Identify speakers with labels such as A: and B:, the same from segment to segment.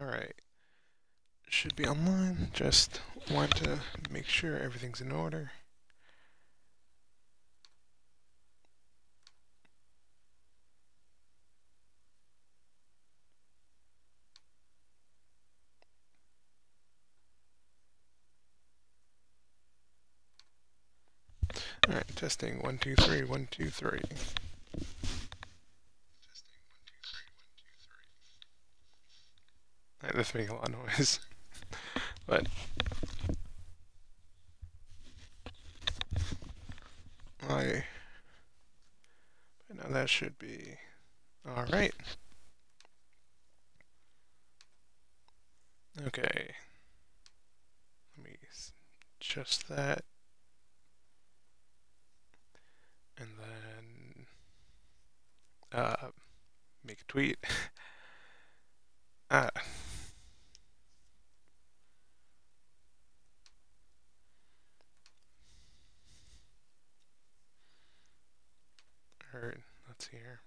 A: Alright. Should be online. Just want to make sure everything's in order. Alright, testing one, two, three, one, two, three. This making a lot of noise. but I now that should be alright. Okay. Let me adjust that. And then uh, make a tweet. ah. Or, let's see here.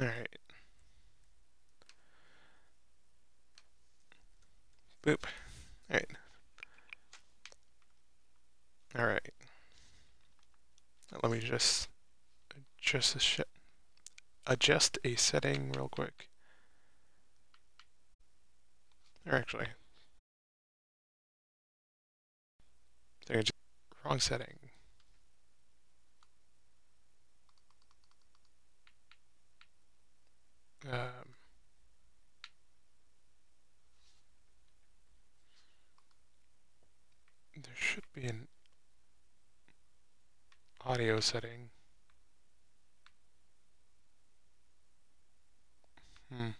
A: Alright. Boop. Alright. Alright. Just adjust a adjust a setting real quick. Or actually, wrong setting. Um, there should be an audio setting. Hmm.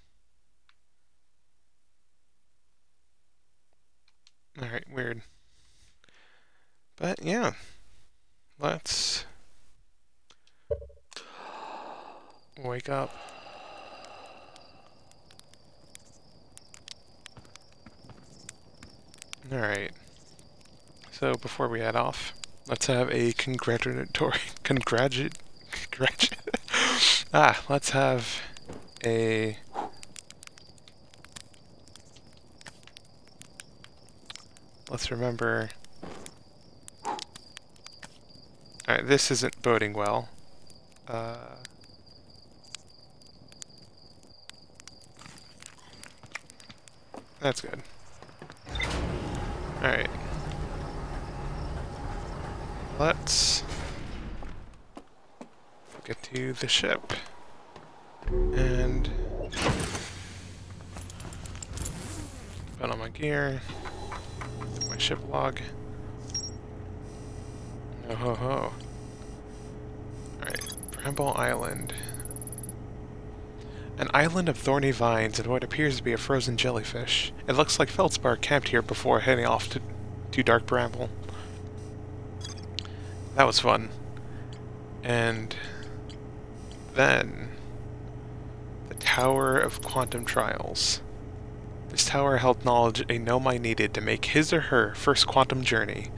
A: Alright, weird. But yeah, let's wake up. Alright. So before we head off, let's have a congratulatory congratulate ah, let's have a let's remember Alright, this isn't boding well. Uh That's good. Alright. Let's get to the ship. And put on my gear, my ship log. Oh ho ho. Alright, Bramble Island. An island of thorny vines and what appears to be a frozen jellyfish. It looks like Feldspar camped here before heading off to, to Dark Bramble. That was fun. And then the Tower of Quantum Trials. This tower held knowledge a Nomai needed to make his or her first quantum journey,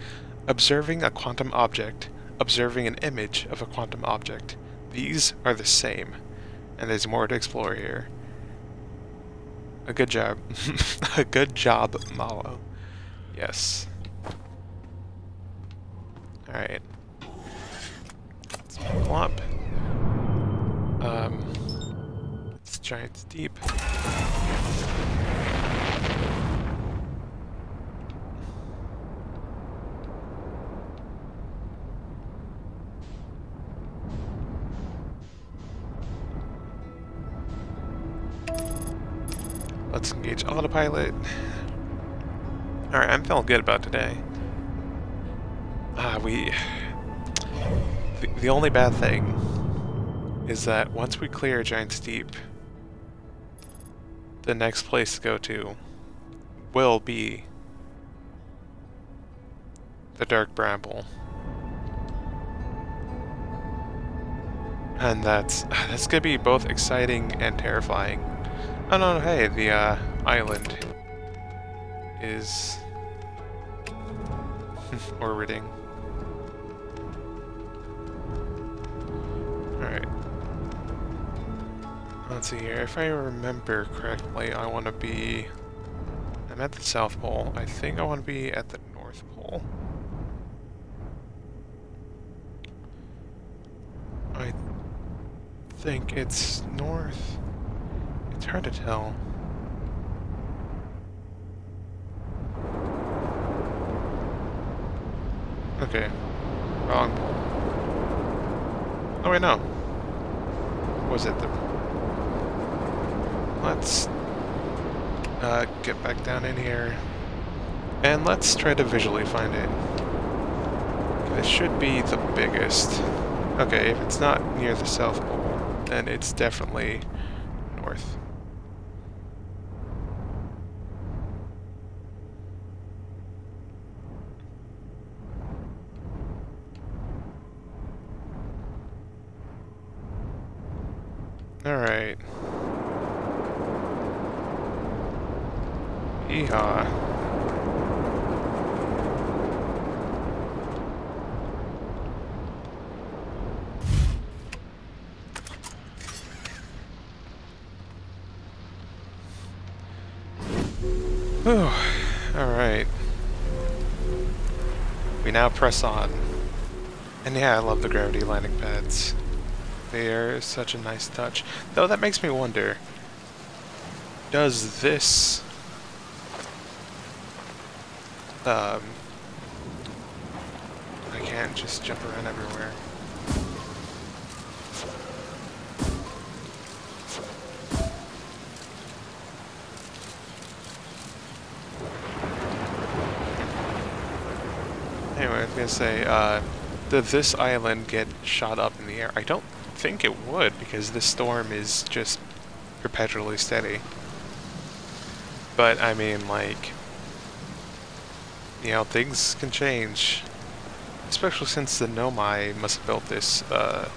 A: observing a quantum object, observing an image of a quantum object. These are the same and there's more to explore here. A good job. a good job, Malo. Yes. Alright. Let's pull up. Um, it's Giant's Deep. Let's engage autopilot. Alright, I'm feeling good about today. Ah, we... The, the only bad thing is that once we clear Giant's Deep, the next place to go to will be the Dark Bramble. And that's that's gonna be both exciting and terrifying. Oh no, hey, the uh, island is orbiting. Let's see here. If I remember correctly, I want to be... I'm at the South Pole. I think I want to be at the North Pole. I think it's north. It's hard to tell. Okay. Wrong. Oh wait, no. Was it the... Let's uh, get back down in here. And let's try to visually find it. This should be the biggest. Okay, if it's not near the South Pole, then it's definitely north. Alright. Yeehaw. Whew. Alright. We now press on. And yeah, I love the gravity landing pads. They are such a nice touch. Though that makes me wonder, does this um I can't just jump around everywhere. Anyway, I was gonna say, uh, did this island get shot up in the air? I don't think it would, because this storm is just perpetually steady. But, I mean, like, you know, things can change. Especially since the Nomai must have built this, uh,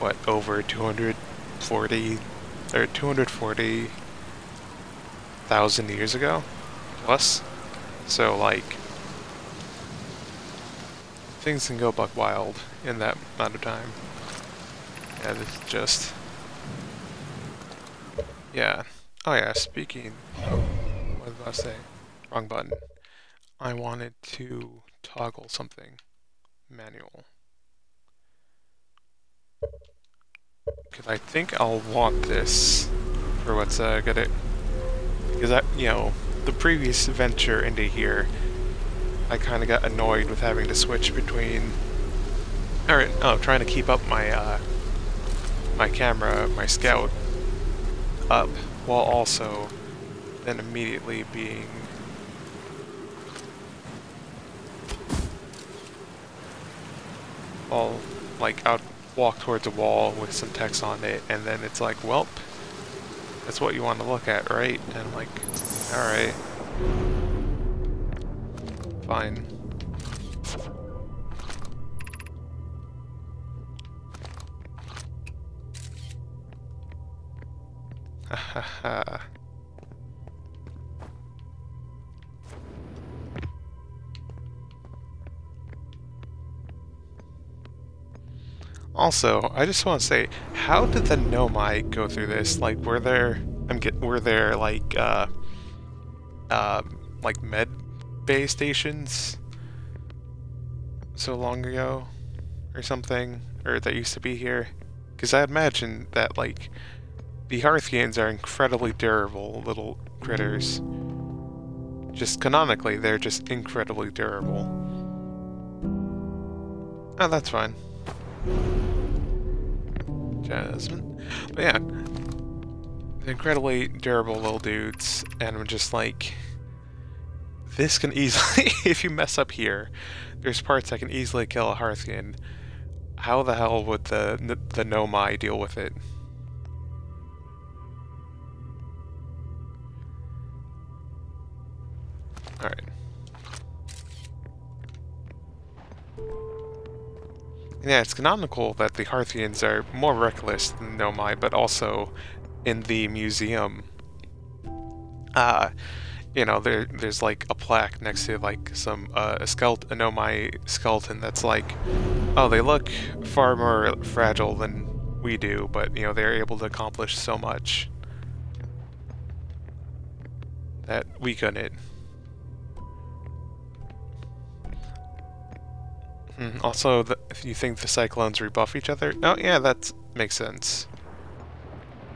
A: what, over 240, or 240,000 years ago? Plus? So, like, things can go buck wild in that amount of time. Yeah, it's just... Yeah. Oh yeah, speaking... What did I say? Wrong button. I wanted to toggle something. Manual. Because I think I'll want this for what's uh, gonna... Because, I, you know, the previous venture into here, I kind of got annoyed with having to switch between... Or, oh, trying to keep up my, uh, my camera, my scout, up, while also then immediately being all like out walk towards a wall with some text on it and then it's like welp that's what you want to look at right? And I'm like alright fine also, I just want to say, how did the Nomai go through this? Like, were there, I'm get, were there like, uh, uh, like med bay stations so long ago, or something, or that used to be here? Because I imagine that like the Hearthians are incredibly durable little critters. Just canonically, they're just incredibly durable. Oh, that's fine. Jasmine. But yeah, incredibly durable little dudes, and I'm just like, this can easily, if you mess up here, there's parts that can easily kill a Hearthian. How the hell would the the Nomai deal with it? Alright. Yeah, it's canonical that the Hearthians are more reckless than Nomai, but also in the museum, uh, you know, there there's like a plaque next to like some uh, a skeleton, a Nomai skeleton that's like, oh, they look far more fragile than we do, but you know they're able to accomplish so much that we couldn't. Hmm, also, the, if you think the cyclones rebuff each other, oh yeah, that makes sense.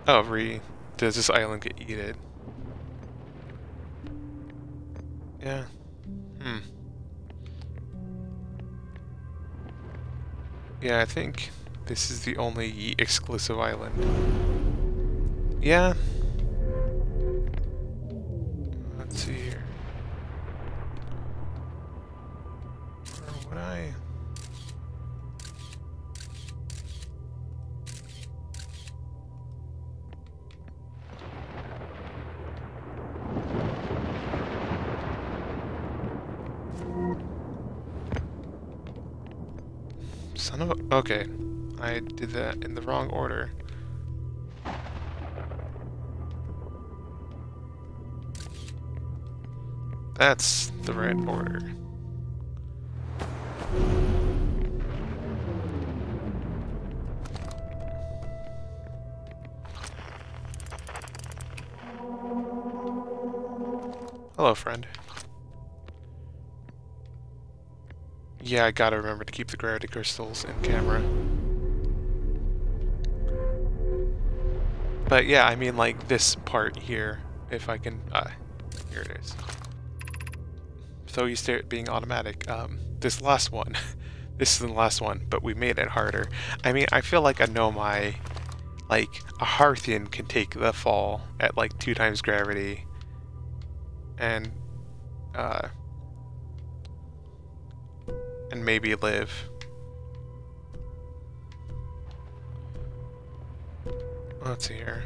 A: Oh, re does this island get eaten? Yeah. Hmm. Yeah, I think this is the only exclusive island. Yeah. Let's see here. Or would I... Son of a... Okay. I did that in the wrong order. That's the right order. Hello, friend. Yeah, I gotta remember to keep the gravity crystals in camera. But yeah, I mean like this part here, if I can, uh, here it is. So you it being automatic. Um, this last one, this is the last one, but we made it harder. I mean, I feel like a Nomai, like a Hearthian can take the fall at like two times gravity. And, uh, and maybe live. Let's see here.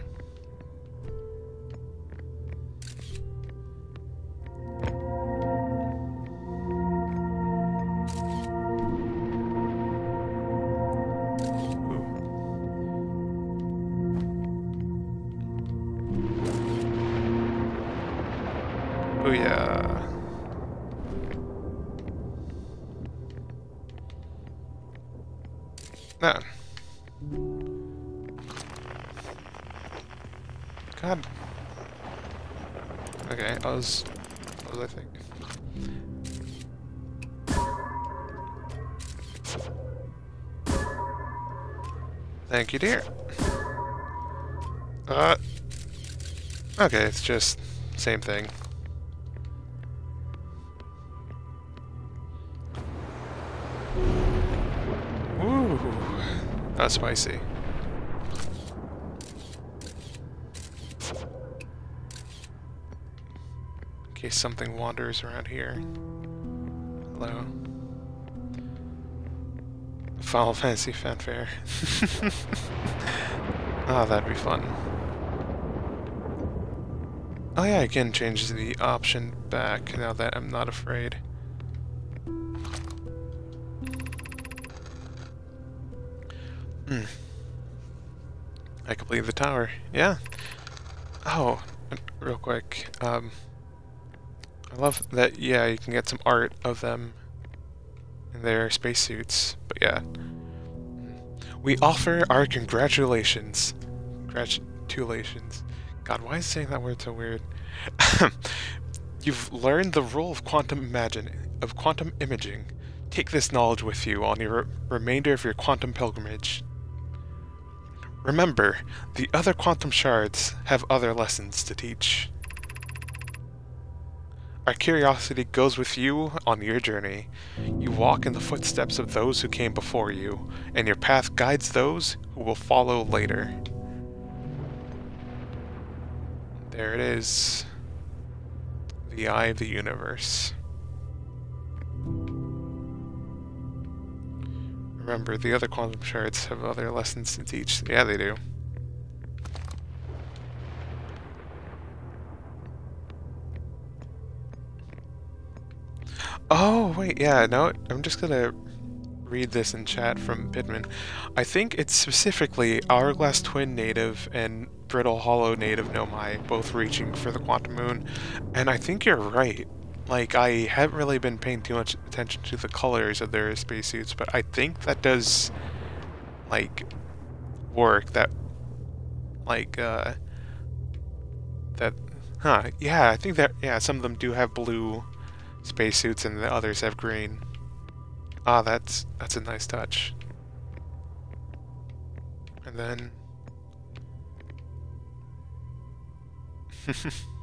A: God. Okay, I was... What was I think? Thank you, dear. Uh... Okay, it's just... Same thing. Ooh, that's spicy. In case something wanders around here. Hello. Final Fantasy fanfare. oh, that'd be fun. Oh yeah, I can change the option back now that I'm not afraid. Hmm. I completed the tower. Yeah. Oh, real quick. Um, I love that, yeah, you can get some art of them in their spacesuits. But yeah. We offer our congratulations. Congratulations. God, why is saying that word so weird? You've learned the rule of quantum imagine of quantum imaging. Take this knowledge with you on your re remainder of your quantum pilgrimage. Remember, the other quantum shards have other lessons to teach. Our curiosity goes with you on your journey. You walk in the footsteps of those who came before you, and your path guides those who will follow later. There it is. The Eye of the Universe. Remember, the other quantum shards have other lessons to teach. Yeah, they do. Oh, wait, yeah, no, I'm just gonna read this in chat from Pitman. I think it's specifically Hourglass Twin native and Brittle Hollow native Nomai both reaching for the Quantum Moon, and I think you're right. Like, I haven't really been paying too much attention to the colors of their spacesuits, but I think that does, like, work. That, like, uh, that, huh, yeah, I think that, yeah, some of them do have blue spacesuits and the others have green. Ah, that's, that's a nice touch. And then...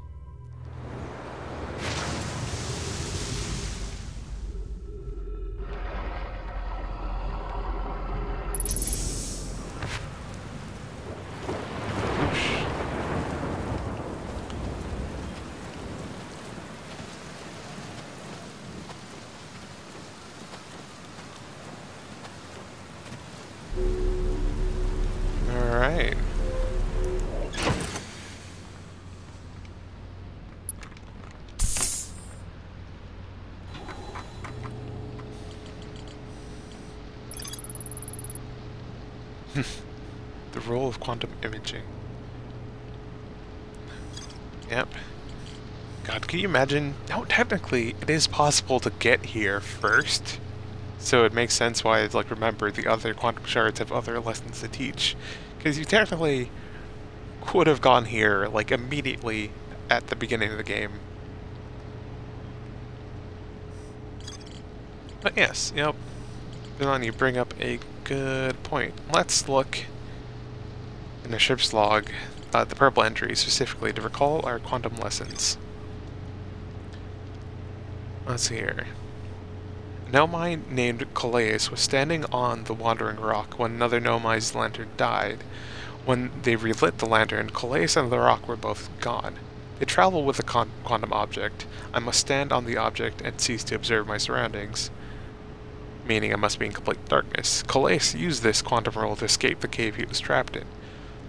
A: imagine? No, technically, it is possible to get here first. So it makes sense why it's like, remember, the other quantum shards have other lessons to teach. Because you technically could have gone here, like, immediately at the beginning of the game. But yes, yep. Villan, you bring up a good point. Let's look in the ship's log, uh, the purple entry specifically, to recall our quantum lessons. Let's see here. Nomai named Calais was standing on the Wandering Rock when another Nomai's lantern died. When they relit the lantern, Calais and the rock were both gone. They travel with a quantum object. I must stand on the object and cease to observe my surroundings meaning I must be in complete darkness. Calais used this quantum roll to escape the cave he was trapped in.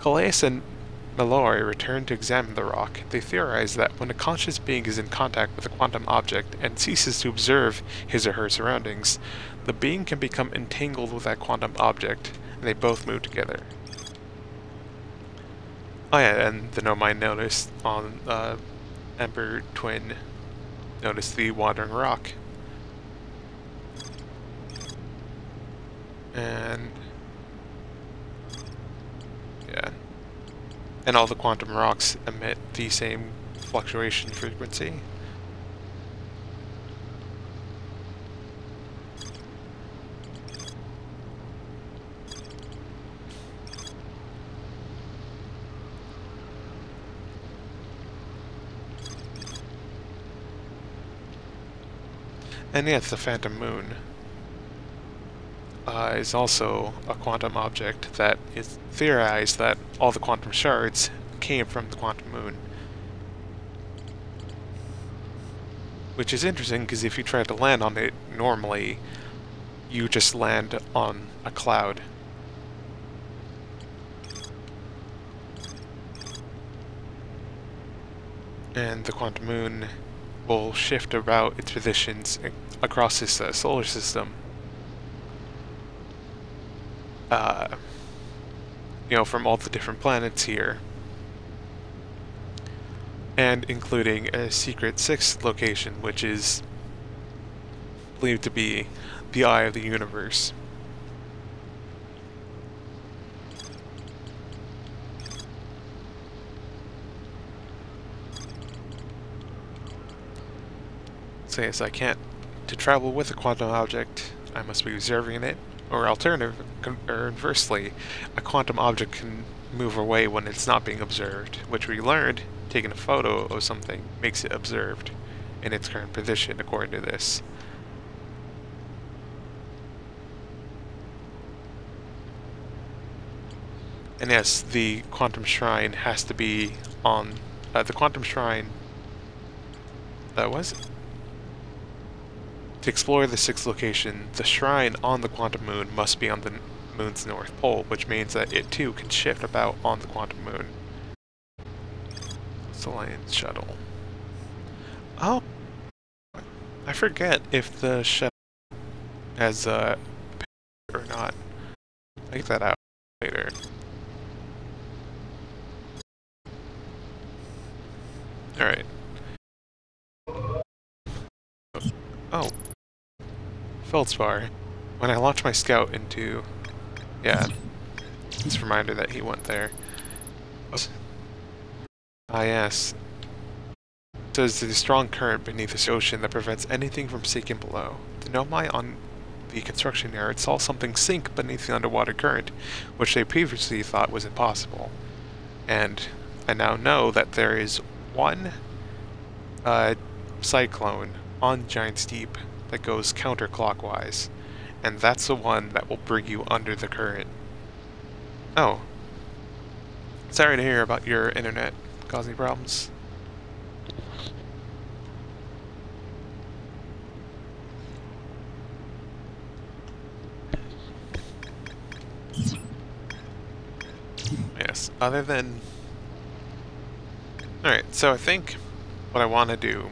A: Calais and Malloy returned to examine the rock. They theorized that when a conscious being is in contact with a quantum object and ceases to observe his or her surroundings, the being can become entangled with that quantum object, and they both move together. Oh yeah, and the Nomai noticed on uh, Ember Twin noticed the wandering rock. And yeah. And all the quantum rocks emit the same fluctuation frequency. And yeah, it's the Phantom Moon uh, is also a quantum object that is theorized that all the quantum shards came from the quantum moon. Which is interesting because if you try to land on it normally, you just land on a cloud. And the quantum moon will shift about its positions across this uh, solar system uh, you know, from all the different planets here. And including a secret sixth location, which is believed to be the eye of the universe. So yes, I can't, to travel with a quantum object, I must be observing it or alternative, or inversely, a quantum object can move away when it's not being observed, which we learned taking a photo of something makes it observed in its current position according to this. And yes, the quantum shrine has to be on uh, the quantum shrine. That was to explore the sixth location, the shrine on the quantum moon must be on the moon's north pole, which means that it too can shift about on the quantum moon. Lion's shuttle. Oh, I forget if the shuttle has a or not. Take that out later. Alright. Oh. Feldspar. When I launch my scout into... Yeah. It's a reminder that he went there. Ah yes. There's a strong current beneath this ocean that prevents anything from sinking below. The Nomai on the construction yard saw something sink beneath the underwater current, which they previously thought was impossible. And I now know that there is one uh, cyclone on Giant's Deep that goes counterclockwise, and that's the one that will bring you under the current. Oh. Sorry to hear about your internet causing problems. Yes, other than... Alright, so I think what I want to do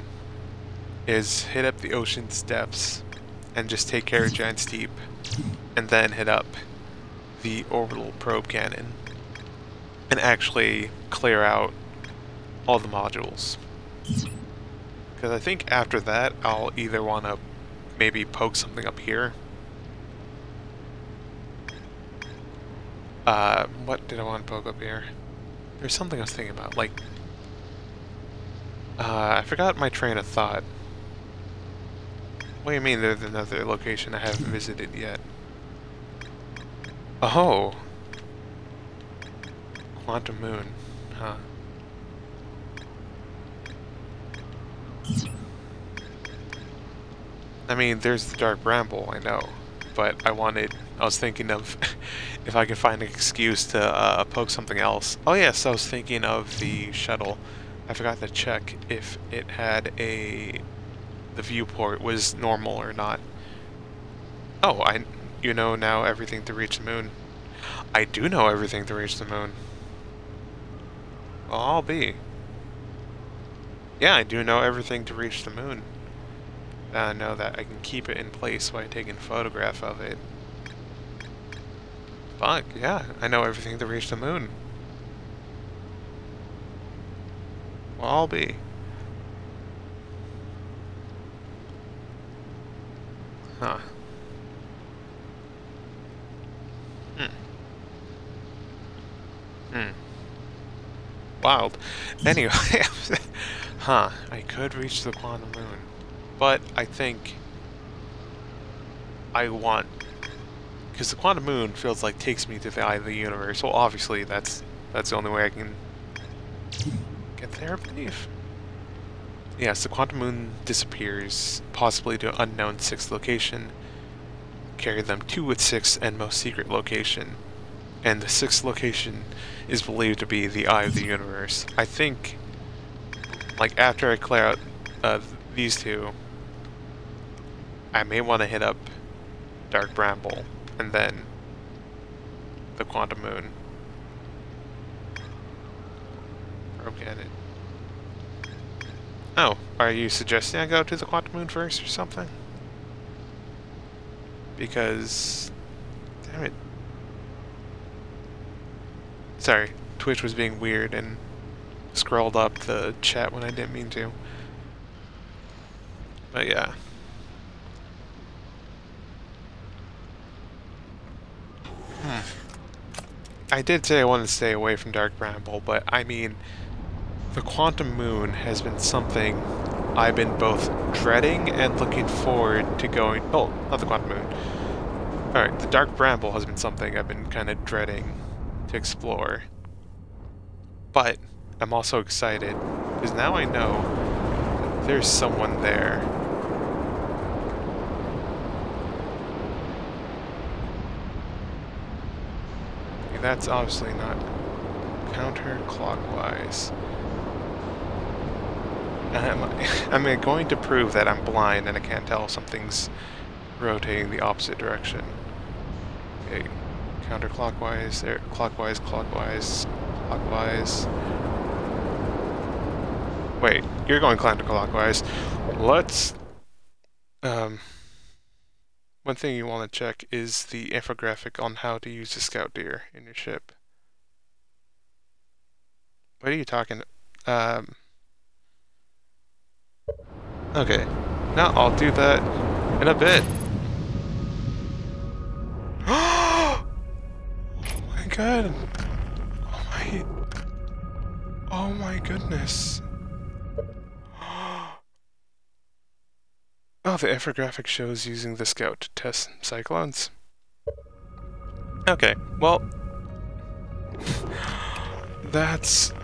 A: is hit up the ocean's depths and just take care of Giant's Deep, and then hit up the orbital probe cannon and actually clear out all the modules. Because I think after that, I'll either want to maybe poke something up here. Uh, what did I want to poke up here? There's something I was thinking about, like... Uh, I forgot my train of thought. What do you mean there's another location I haven't visited yet? Oh! Quantum Moon. Huh. I mean, there's the Dark Bramble, I know. But I wanted... I was thinking of if I could find an excuse to uh, poke something else. Oh yes, I was thinking of the shuttle. I forgot to check if it had a... the viewport was normal or not. Oh, I... you know now everything to reach the moon. I do know everything to reach the moon. Well, I'll be. Yeah, I do know everything to reach the moon. Uh, I know that I can keep it in place while taking a photograph of it. Fuck, yeah, I know everything to reach the moon. Well, I'll be. Huh. Hmm. Hmm. Wild. Anyway, huh, I could reach the quantum moon. But I think I want because the quantum moon feels like takes me to the eye of the universe. Well, obviously that's that's the only way I can get there, I believe. Yes, the quantum moon disappears, possibly to unknown sixth location. Carry them to its sixth and most secret location. And the sixth location is believed to be the eye of the universe. I think, like after I clear out uh, these two, I may want to hit up Dark Bramble and then the Quantum Moon. Okay. Oh, are you suggesting I go to the Quantum Moon first or something? Because... Damn it. Sorry, Twitch was being weird and scrolled up the chat when I didn't mean to. But yeah. Hmm. I did say I wanted to stay away from Dark Bramble, but I mean, the Quantum Moon has been something I've been both dreading and looking forward to going... Oh, not the Quantum Moon. Alright, the Dark Bramble has been something I've been kind of dreading to explore. But I'm also excited, because now I know that there's someone there that's obviously not counterclockwise. I'm, I'm going to prove that I'm blind and I can't tell if something's rotating the opposite direction. Okay, counterclockwise, there, clockwise, clockwise, clockwise. Wait, you're going counterclockwise. Let's, um, one thing you want to check is the infographic on how to use the scout deer in your ship. What are you talking? Um. Okay. Now I'll do that in a bit. oh my god. Oh my. Oh my goodness. Oh, the infographic shows using the scout to test cyclones. Okay, well... That's...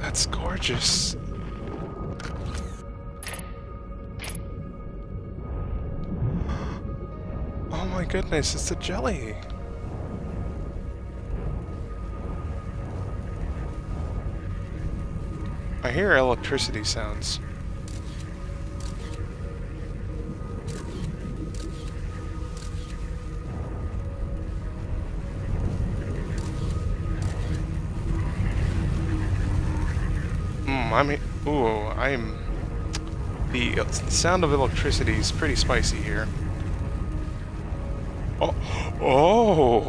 A: That's gorgeous. Oh my goodness, it's a jelly! I hear electricity sounds. Hmm, I'm... Ooh, I'm... The sound of electricity is pretty spicy here. Oh! Oh!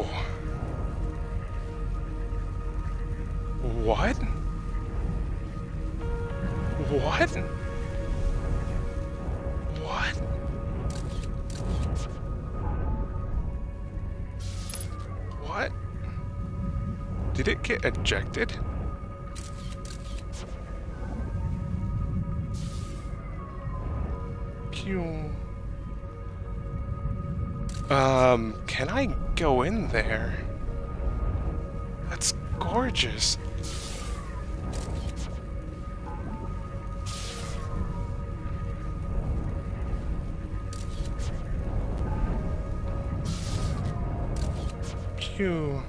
A: What? What? What? What? Did it get ejected? you... Um, can I go in there? That's gorgeous. Pew.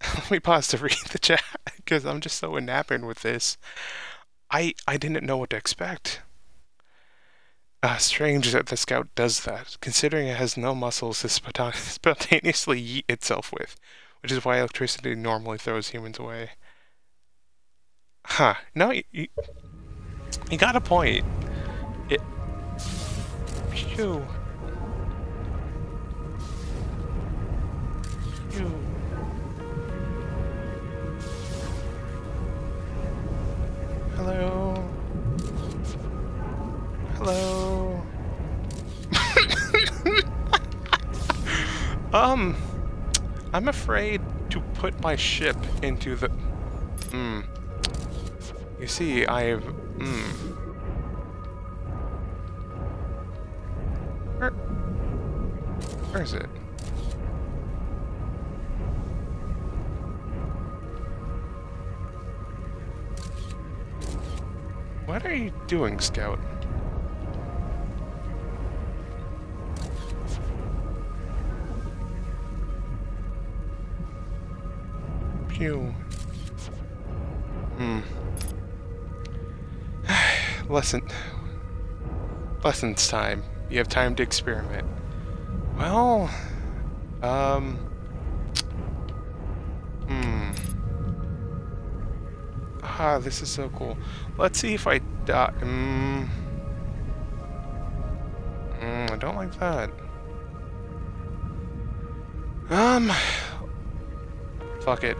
A: Let me pause to read the chat because I'm just so enamored with this. I I didn't know what to expect. Uh, strange that the scout does that, considering it has no muscles to spontaneously yeet itself with, which is why electricity normally throws humans away. Huh. No, you, you, you got a point. It... Phew. Hello. Hello. um, I'm afraid to put my ship into the... Hmm. You see, I've... Hmm. Where... Where is it? What are you doing, Scout? Pew. Hmm. Lesson. Lessons time. You have time to experiment. Well, um... Hmm. Ah, this is so cool. Let's see if I die. Mm. Mm, I don't like that. Um. Fuck it.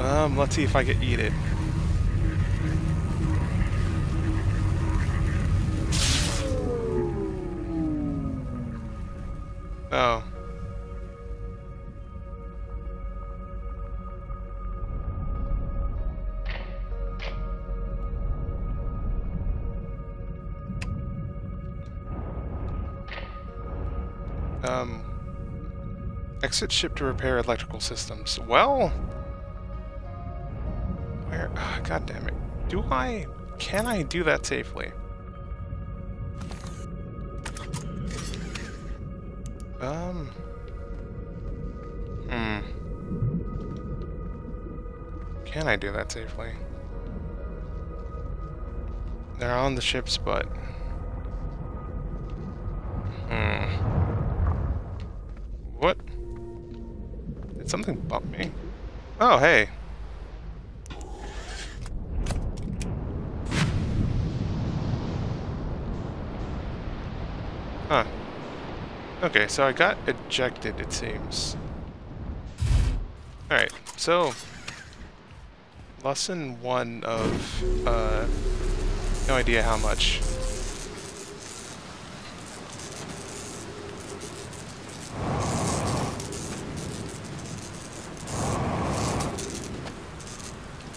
A: Um, let's see if I can eat it. Oh. Um, exit ship to repair electrical systems. Well, Oh, God damn it! Do I? Can I do that safely? Um. Hmm. Can I do that safely? They're on the ships, but Hm What? Did something bump me. Oh, hey. Huh. Okay, so I got ejected, it seems. Alright, so... Lesson one of, uh... No idea how much.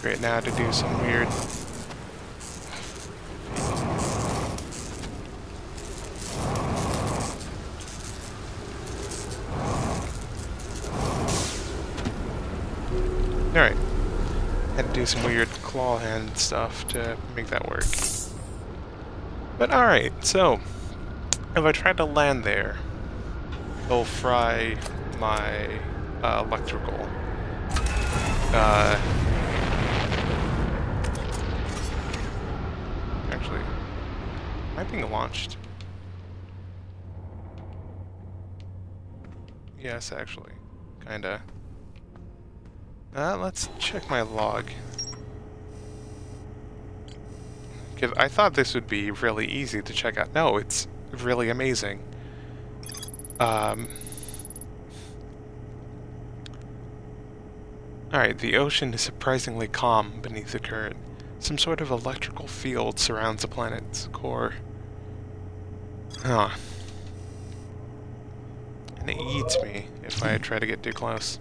A: Great, now to do some weird Alright. Had to do some weird claw hand stuff to make that work. But alright, so, if I try to land there, it'll fry my uh, electrical. Uh, actually, am I being launched? Yes, actually. Kinda. Uh, let's check my log. Because I thought this would be really easy to check out. No, it's really amazing. Um, Alright, the ocean is surprisingly calm beneath the current. Some sort of electrical field surrounds the planet's core. Huh. And it eats me if I try to get too close.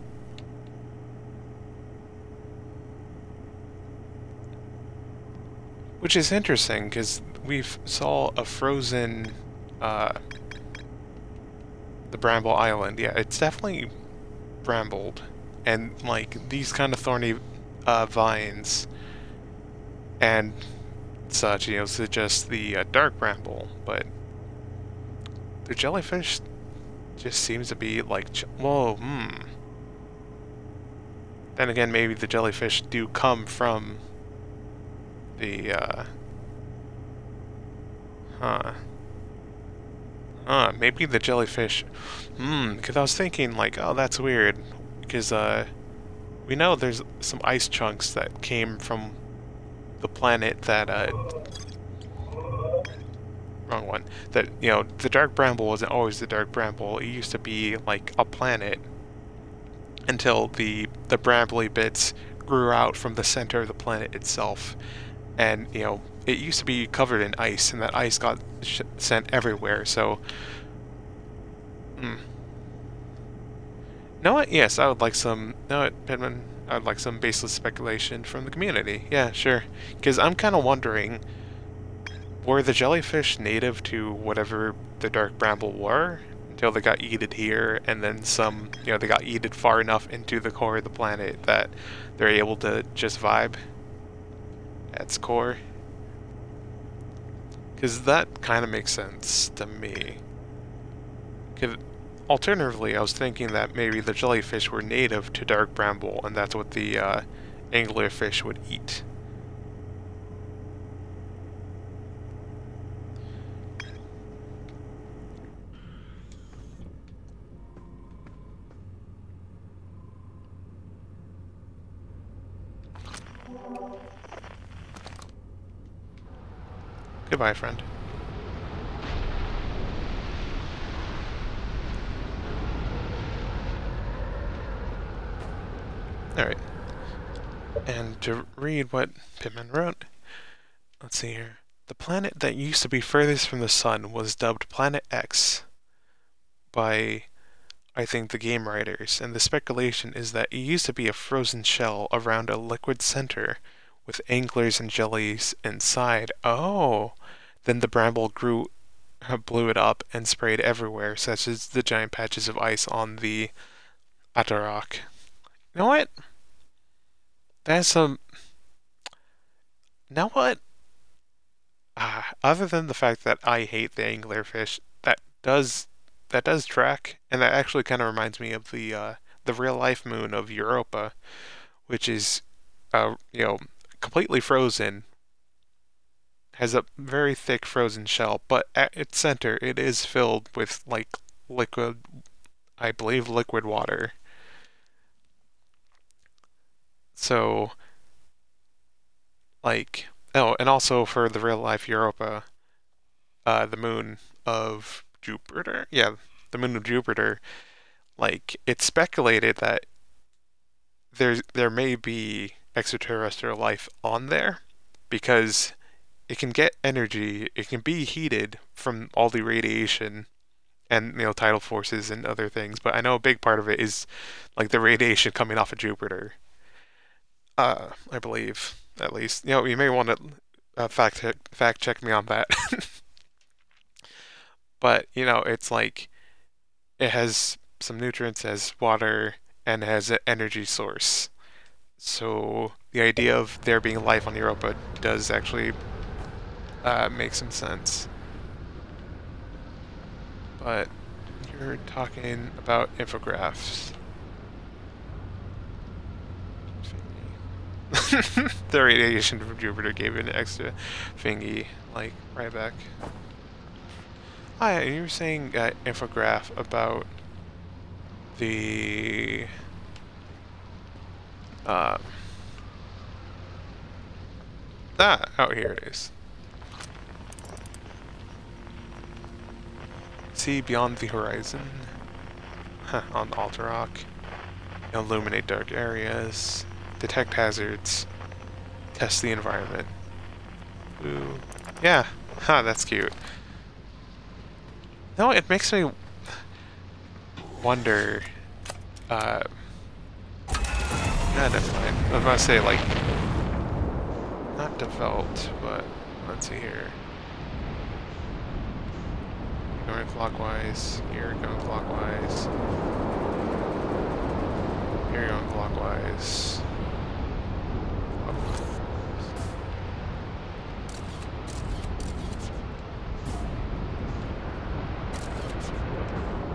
A: Which is interesting, because we've saw a frozen, uh, the Bramble Island. Yeah, it's definitely brambled. And, like, these kind of thorny uh, vines and such, you know, suggest the uh, dark bramble, but the jellyfish just seems to be like, whoa, hmm. Then again, maybe the jellyfish do come from the, uh... Huh. Huh, maybe the jellyfish... Hmm, because I was thinking, like, oh, that's weird. Because, uh... We know there's some ice chunks that came from the planet that, uh... Wrong one. That, you know, the Dark Bramble wasn't always the Dark Bramble. It used to be, like, a planet. Until the, the brambly bits grew out from the center of the planet itself and you know it used to be covered in ice and that ice got sent everywhere so hmm. know what yes I would like some No, what Pitman I would like some baseless speculation from the community. Yeah sure. Because I'm kind of wondering were the jellyfish native to whatever the dark bramble were until they got eaten here and then some you know they got eaten far enough into the core of the planet that they're able to just vibe at its core. Because that kind of makes sense to me. Alternatively, I was thinking that maybe the jellyfish were native to Dark Bramble, and that's what the uh, anglerfish would eat. Goodbye, friend. Alright. And to read what Pitman wrote, let's see here. The planet that used to be furthest from the sun was dubbed Planet X by, I think, the game writers, and the speculation is that it used to be a frozen shell around a liquid center with anglers and jellies inside. Oh! Then the bramble grew, uh, blew it up and sprayed everywhere, such as the giant patches of ice on the Attlerock. You know what? That's some. Now what? Uh, other than the fact that I hate the anglerfish, that does that does track, and that actually kind of reminds me of the uh, the real life moon of Europa, which is, uh, you know, completely frozen has a very thick frozen shell, but at its center it is filled with like liquid, I believe liquid water. So, like, oh, and also for the real life Europa, uh, the moon of Jupiter, yeah, the moon of Jupiter, like, it's speculated that there's there may be extraterrestrial life on there because it can get energy, it can be heated from all the radiation and you know tidal forces and other things, but I know a big part of it is like the radiation coming off of Jupiter. Uh, I believe at least. You know, you may want to uh, fact fact check me on that. but you know, it's like it has some nutrients, has water, and has an energy source. So the idea of there being life on Europa does actually uh, make some sense. But you're talking about infographs. the radiation from Jupiter gave it an extra thingy, like right back. Hi, you were saying uh, infograph about the uh, ah, out oh, here it is. See beyond the horizon huh, on Attlerock. Illuminate dark areas. Detect hazards. Test the environment. Ooh. Yeah. Huh, that's cute. No, it makes me wonder uh, Nah, never mind. I was about to say, like, not developed, but let's see here. Going clockwise, here going clockwise. Here going clockwise.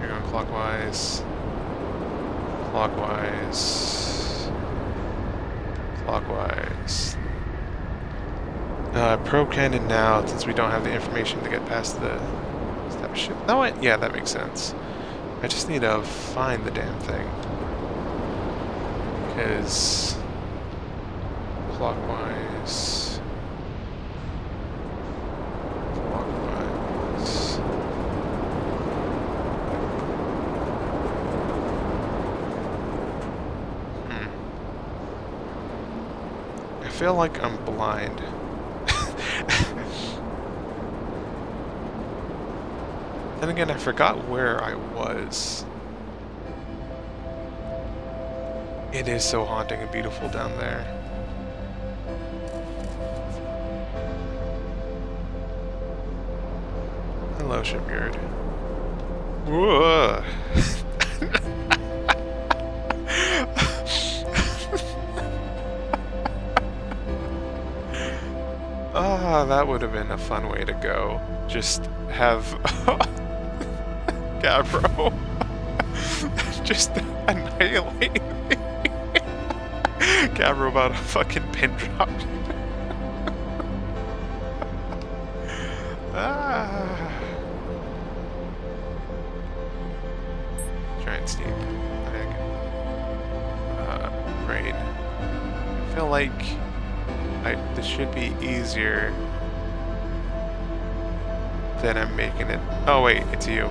A: Here going clockwise. Clockwise clockwise. Uh, probe cannon now, since we don't have the information to get past the ship. No, yeah, that makes sense. I just need to find the damn thing. Because clockwise. Clockwise. Hmm. I feel like I'm blind. Then again, I forgot where I was. It is so haunting and beautiful down there. Hello, shipyard. Whoa. Ah, that would have been a fun way to go. Just have Gabbro just annihilate me. Gabbro about a fucking pin drop. ah. Giant's Deep. Uh, rain. I feel like I, this should be easier than I'm making it. Oh wait, it's you.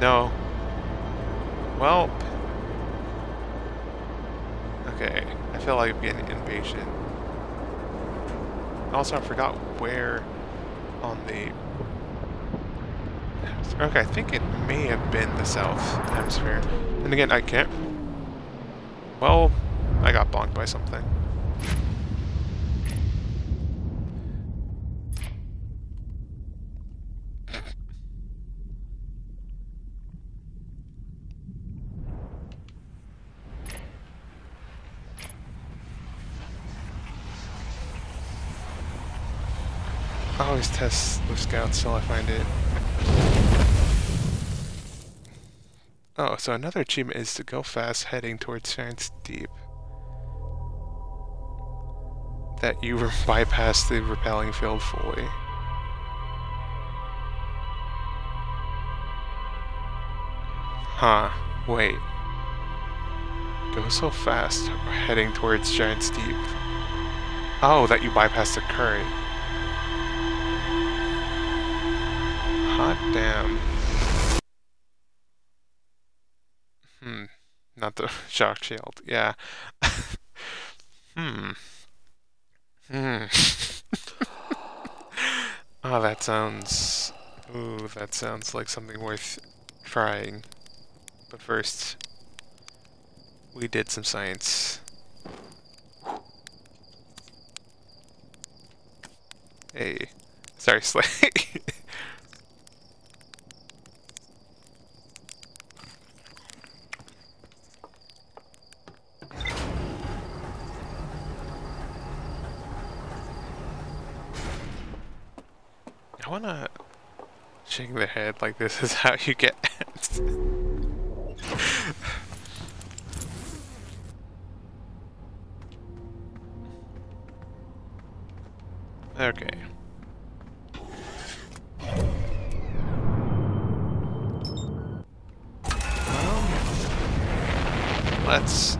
A: No. Well. Okay, I feel like I'm getting impatient. Also, I forgot where on the... Okay, I think it may have been the south hemisphere. And again, I can't... Well, I got bonked by something. I always test the scouts till I find it. Oh, so another achievement is to go fast heading towards Giant's Deep that you bypass the repelling field fully. Huh, wait. go so fast heading towards Giant's Deep? Oh, that you bypass the current. Hot damn. Hmm. Not the shock shield. Yeah. hmm. Hmm. oh, that sounds... Ooh, that sounds like something worth trying. But first, we did some science. Hey. Sorry, Slay. I wanna shake their head like this is how you get ants. okay. let's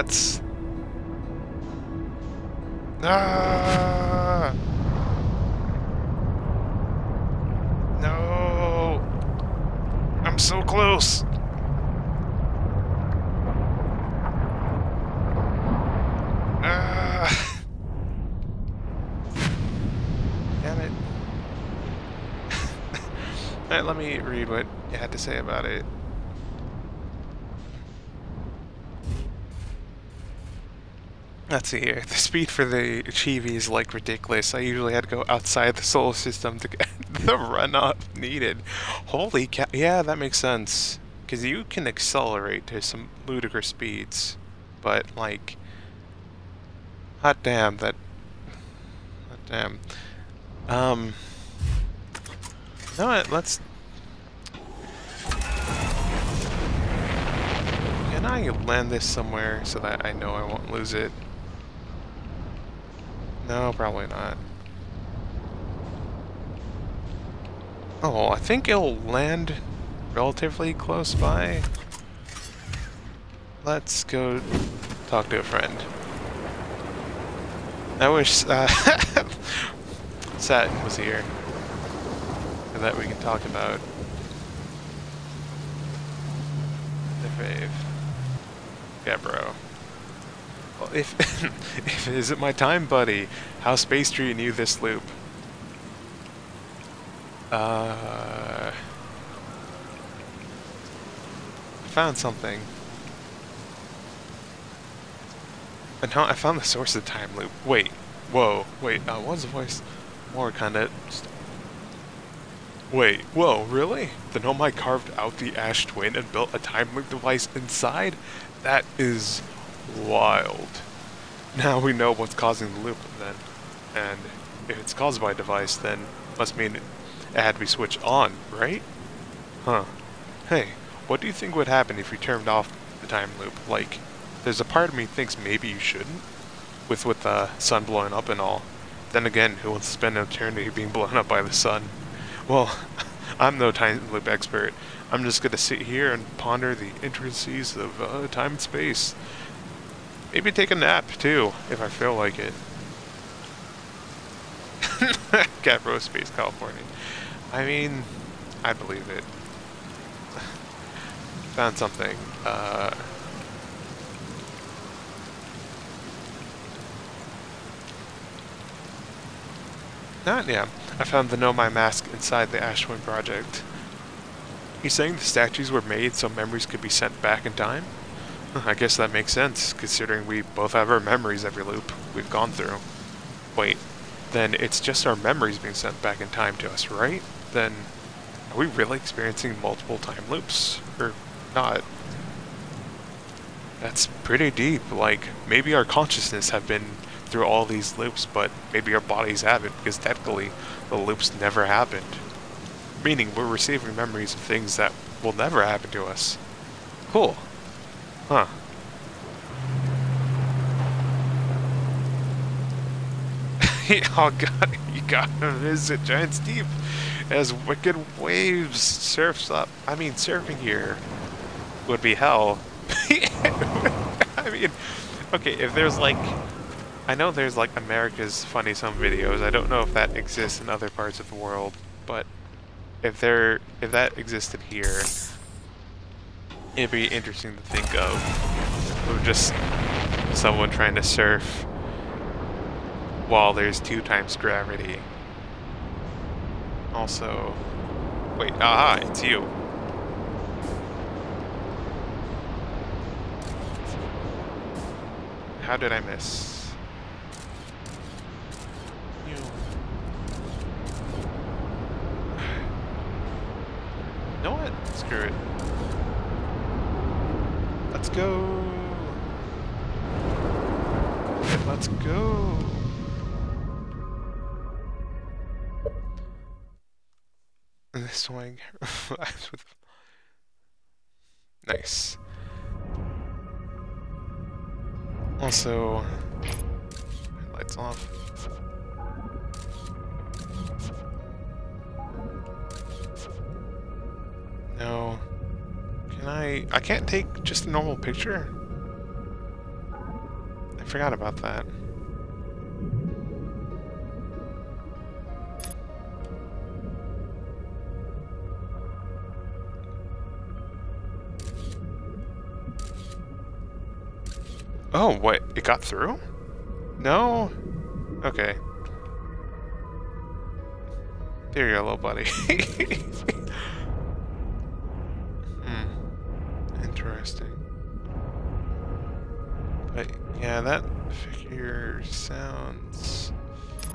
A: Let's... Ah! No! I'm so close! Ah! Damn it. Alright, let me read what you had to say about it. Let's see here. The speed for the Chibi is like ridiculous. I usually had to go outside the solar system to get the run up needed. Holy cow. Yeah, that makes sense. Because you can accelerate to some ludicrous speeds. But, like... Hot damn, that... Hot damn. Um... You know what, let's... Can I land this somewhere so that I know I won't lose it? No, probably not. Oh, I think it'll land relatively close by. Let's go talk to a friend. I wish uh, Satin was here so that we can talk about the fave. Yeah, bro. If, if it isn't my time, buddy, how space treating you this loop? Uh, found something. And now I found the source of the time loop. Wait, whoa, wait, uh, what was the voice? More kinda... Wait, whoa, really? The Nomai carved out the Ash Twin and built a time loop device inside? That is wild. Now we know what's causing the loop then. And if it's caused by a device, then must mean it had to be switched on, right? Huh. Hey, what do you think would happen if you turned off the time loop? Like, there's a part of me thinks maybe you shouldn't, with with the sun blowing up and all. Then again, who wants to spend an eternity being blown up by the sun? Well, I'm no time loop expert. I'm just gonna sit here and ponder the intricacies of uh, time and space. Maybe take a nap, too, if I feel like it. Capro Space, California. I mean, I believe it. Found something. Uh, not, yeah. I found the Nomai mask inside the Ash Twin Project. He's saying the statues were made so memories could be sent back in time? I guess that makes sense, considering we both have our memories every loop we've gone through. Wait, then it's just our memories being sent back in time to us, right? Then are we really experiencing multiple time loops? Or not? That's pretty deep, like, maybe our consciousness have been through all these loops, but maybe our bodies haven't, because technically the loops never happened. Meaning we're receiving memories of things that will never happen to us. Cool. Huh. oh god, you gotta visit Giant's Deep as wicked waves surfs up. I mean, surfing here would be hell. I mean, okay, if there's like, I know there's like America's Funny Some Videos. I don't know if that exists in other parts of the world, but if there, if that existed here, it'd be interesting to think of. Just someone trying to surf while there's two times gravity. Also, wait, aha, it's you. How did I miss? You. What? Screw it. Let's go. Let's go. This swing. nice. Also, lights off. No. Can I... I can't take just a normal picture? I forgot about that. Oh, what? It got through? No? Okay. There you go, little buddy. Interesting. But, yeah, that figure sounds fun.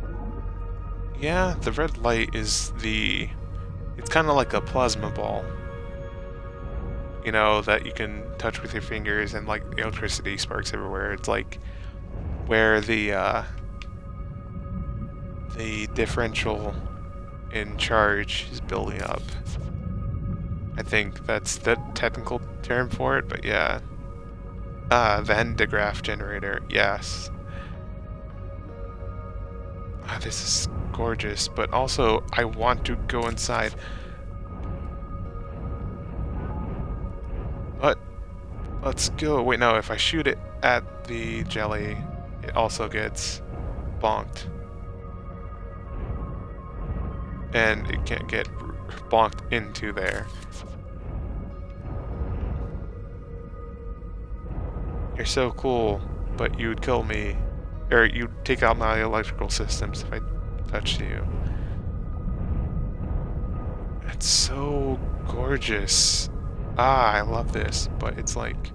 A: Hmm. Yeah, the red light is the... It's kind of like a plasma ball you know, that you can touch with your fingers and like electricity sparks everywhere. It's like where the uh, the differential in charge is building up. I think that's the technical term for it, but yeah. Ah, Van de Graaff generator, yes. Ah, this is gorgeous, but also I want to go inside. But let's go. Wait, no, if I shoot it at the jelly, it also gets bonked. And it can't get bonked into there. You're so cool, but you would kill me. Or you'd take out my electrical systems if I touched you. It's so gorgeous. Ah, I love this, but it's like...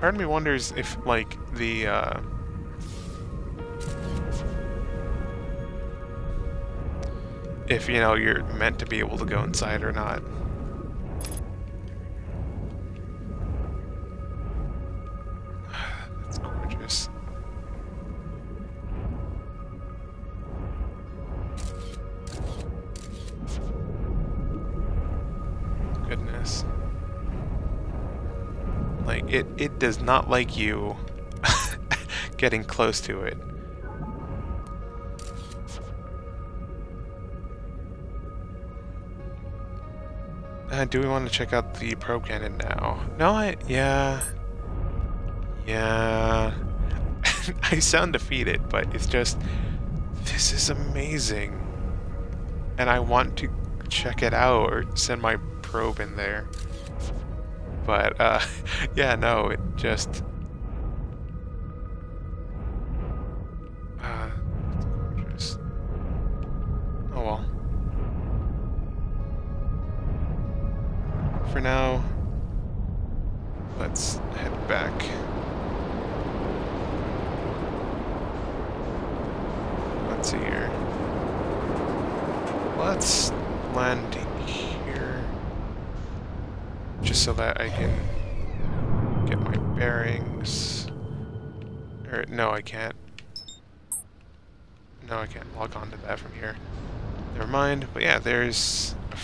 A: Part of me wonders if, like, the, uh... If, you know, you're meant to be able to go inside or not. It, it does not like you getting close to it. Uh, do we want to check out the probe cannon now? No, I... yeah... Yeah... I sound defeated, but it's just... This is amazing. And I want to check it out or send my probe in there. But, uh, yeah, no, it just...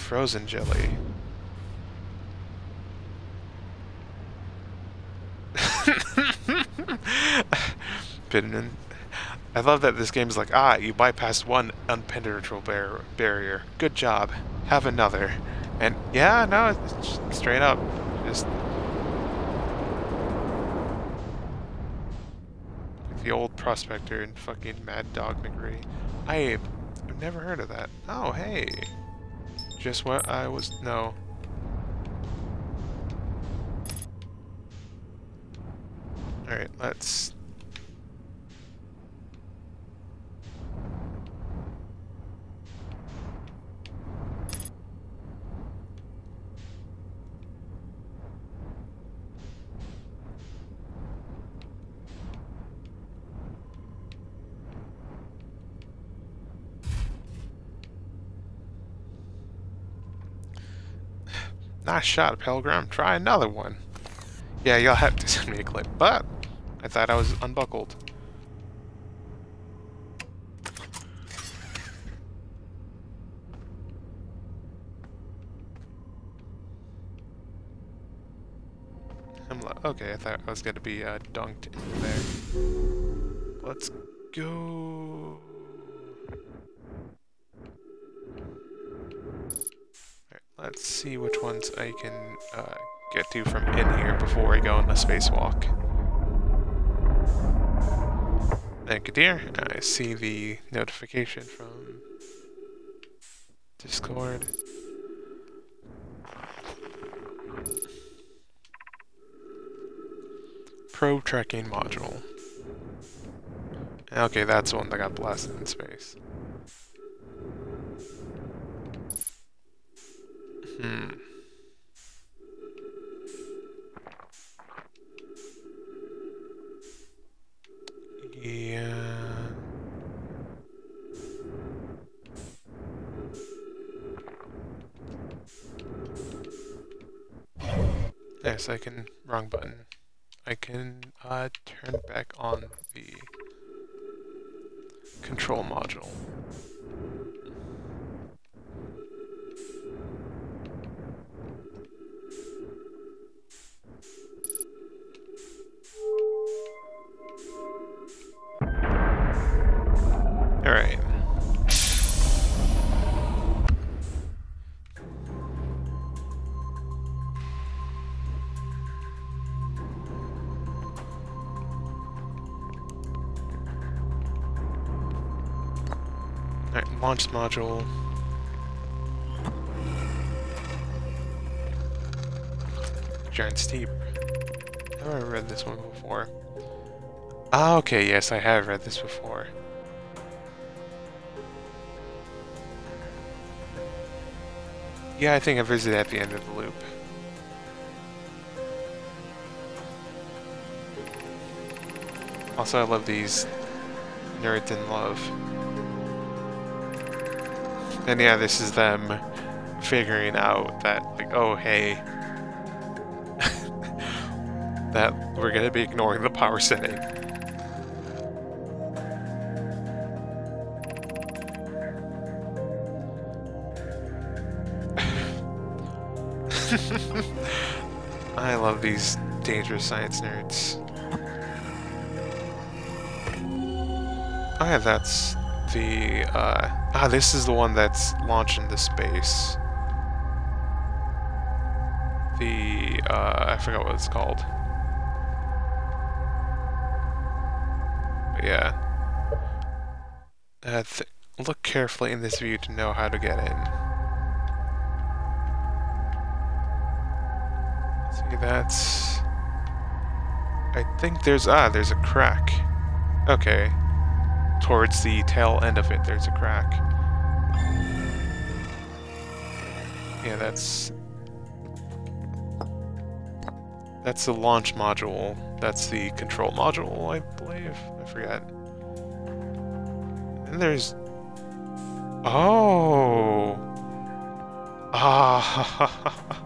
A: frozen jelly. I love that this game is like, ah, you bypassed one unpenetrable bar barrier. Good job. Have another. And yeah, no, straight up. Just the old prospector and fucking Mad Dog McRae. I, I've never heard of that. Oh, hey. Just what I was, no. Alright, let's Nice shot, Pilgrim. Try another one. Yeah, you'll have to send me a clip, but I thought I was unbuckled. I'm okay, I thought I was gonna be uh, dunked in there. Let's go. Let's see which ones I can uh, get to from in here before I go on the spacewalk. And Kadir, I see the notification from Discord. Probe tracking module. Okay, that's the one that got blasted in space. Hmm. Yeah. Yes, I can, wrong button. I can uh, turn back on the control module. Launch module. Giant's Deep. Have I read this one before? Ah, okay, yes, I have read this before. Yeah, I think I visited at the end of the loop. Also, I love these nerds in love. And yeah, this is them figuring out that, like, oh, hey, that we're going to be ignoring the power setting. I love these dangerous science nerds. Oh yeah, that's the, uh, ah, this is the one that's launched into space. The, uh, I forgot what it's called. But yeah. Uh, look carefully in this view to know how to get in. See, that's... I think there's, ah, there's a crack. Okay towards the tail end of it, there's a crack. Yeah, that's... That's the launch module. That's the control module, I believe. I forget. And there's... Oh. Ah.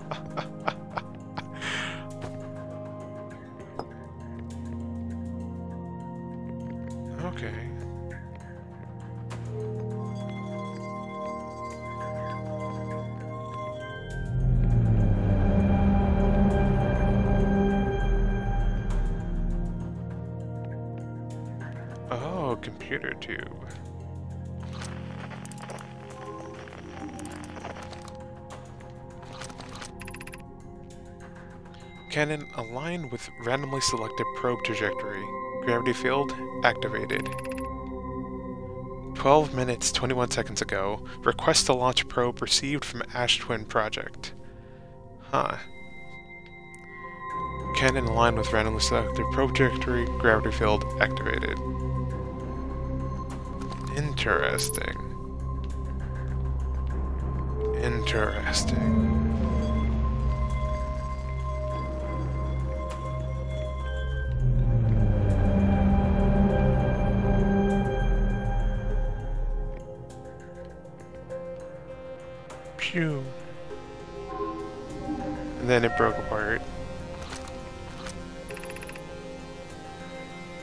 A: aligned with randomly selected probe trajectory. Gravity field activated. 12 minutes 21 seconds ago, request to launch probe received from Ash Twin Project. Huh. Cannon aligned with randomly selected probe trajectory, gravity field activated. Interesting. Interesting. And then it broke apart.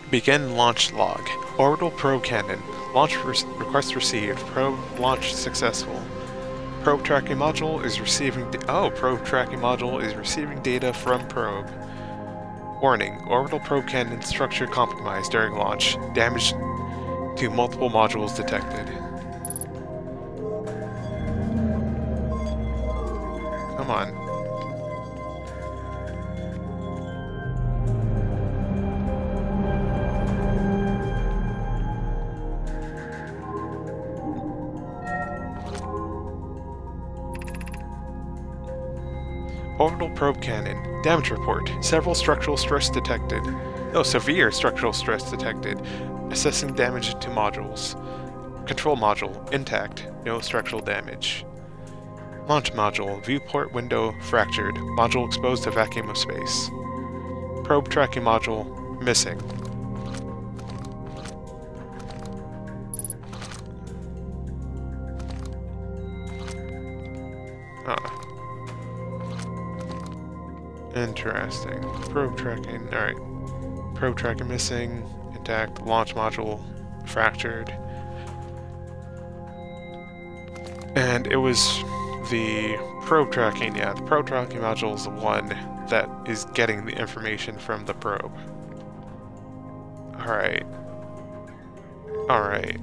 A: Begin launch log. Orbital probe cannon. Launch re request received. Probe launch successful. Probe tracking module is receiving oh, probe tracking module is receiving data from probe. Warning, orbital probe cannon structure compromised during launch. Damage to multiple modules detected. Come on. Orbital probe cannon. Damage report. Several structural stress detected. No, severe structural stress detected. Assessing damage to modules. Control module. Intact. No structural damage. Launch module. Viewport window fractured. Module exposed to vacuum of space. Probe tracking module. Missing. Huh. Interesting. Probe tracking. Alright. Probe tracking missing. Intact. Launch module fractured. And it was the probe tracking, yeah, the probe tracking module is the one that is getting the information from the probe. Alright. Alright.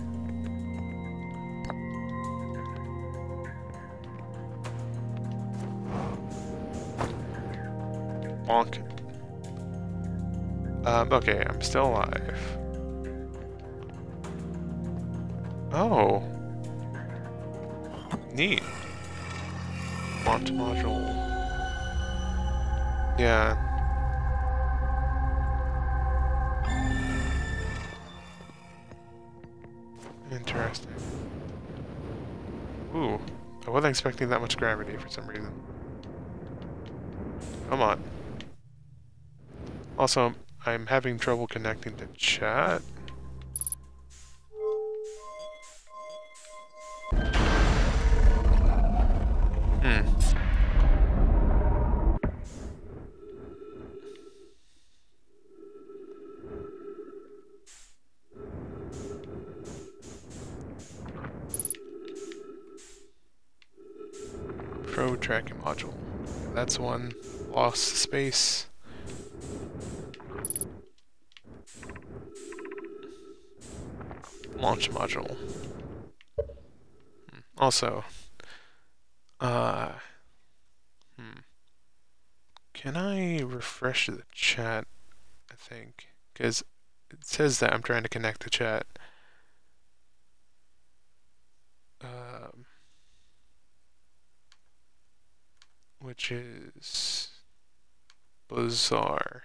A: Bonk. Um, okay, I'm still alive. Oh. Neat. Launch module. Yeah. Interesting. Ooh. I wasn't expecting that much gravity for some reason. Come on. Also, I'm having trouble connecting to chat. Hmm. Pro tracking module. That's one. Lost space. Launch module. Hmm. Also, uh, hmm. Can I refresh the chat? I think. Because it says that I'm trying to connect the chat. Um, which is bizarre.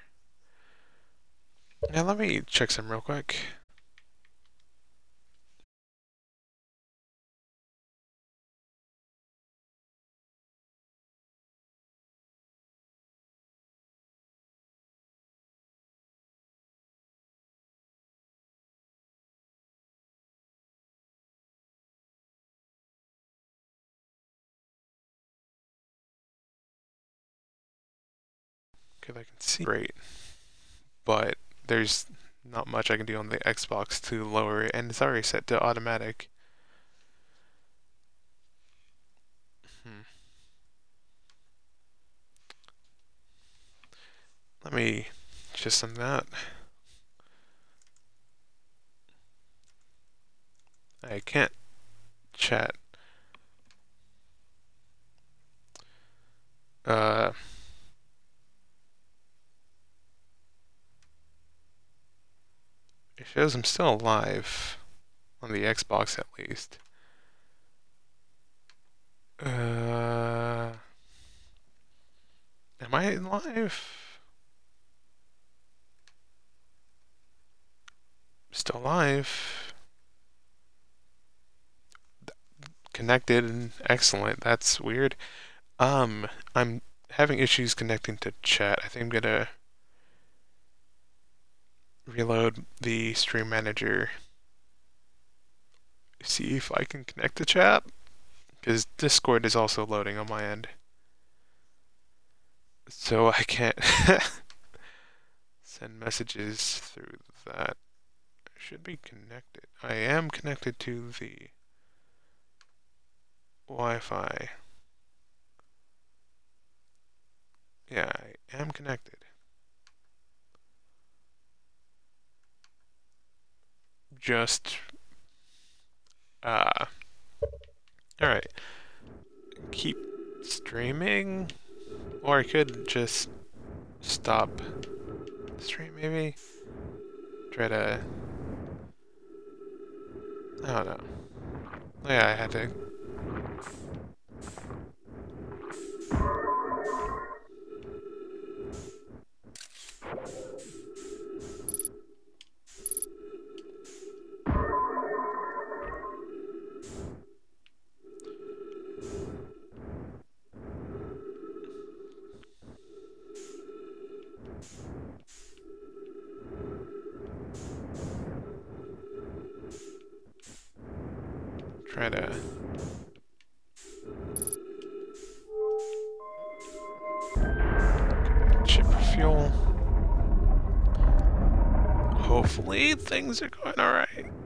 A: Now let me check some real quick. If I can see great. But there's not much I can do on the Xbox to lower it, and it's already set to automatic. Hmm. Let me just on that. I can't chat. Uh, it shows I'm still alive on the Xbox at least. Uh, am I live? Still alive. connected and excellent. That's weird. Um, I'm having issues connecting to chat. I think I'm gonna reload the stream manager. See if I can connect to chat. Because Discord is also loading on my end. So I can't send messages through that. I should be connected. I am connected to the Wi-Fi. Yeah, I am connected. Just, uh, alright. Keep streaming? Or I could just stop stream maybe? Try to, I don't know. Yeah, I had to things are going alright.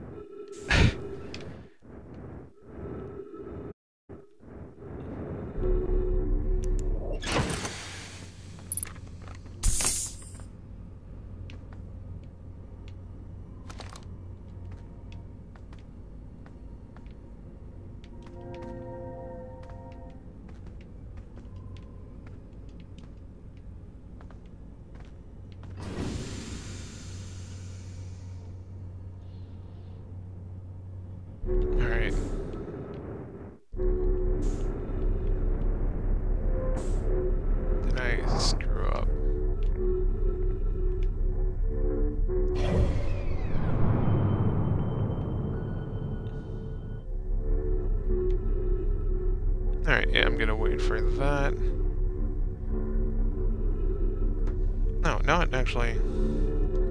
A: Actually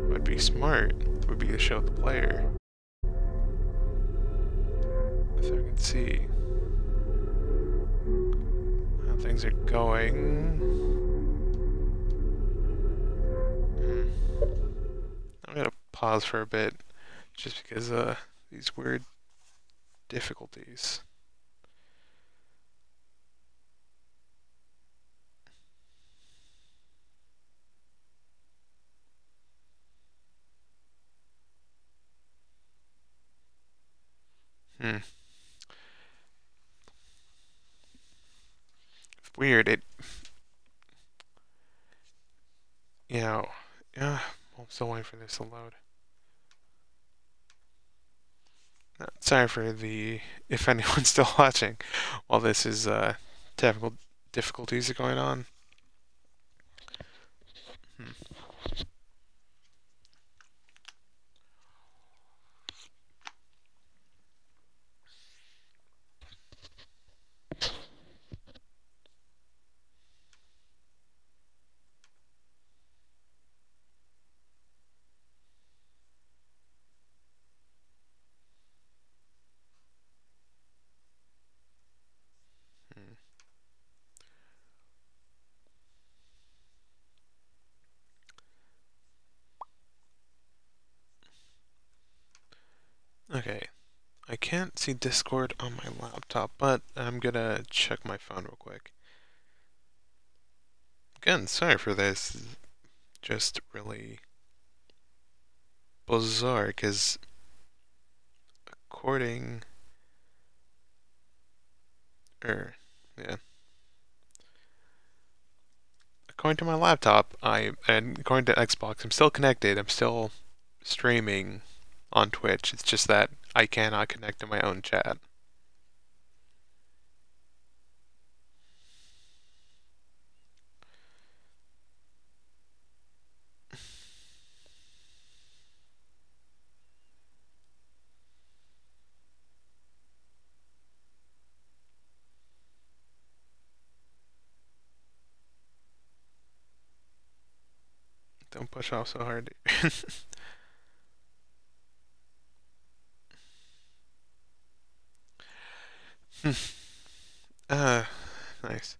A: would be smart would be to show the player. If I can see how things are going. Hmm. I'm gonna pause for a bit just because uh these weird difficulties. Hmm. Weird. It. You know. Yeah. I'm still waiting for this to load. Sorry for the. If anyone's still watching while this is uh, technical difficulties are going on. Hmm. See Discord on my laptop, but I'm gonna check my phone real quick. Again, sorry for this. Just really bizarre, because according... Er, yeah. According to my laptop, I and according to Xbox, I'm still connected. I'm still streaming on Twitch. It's just that I cannot connect to my own chat. Don't push off so hard. uh, nice.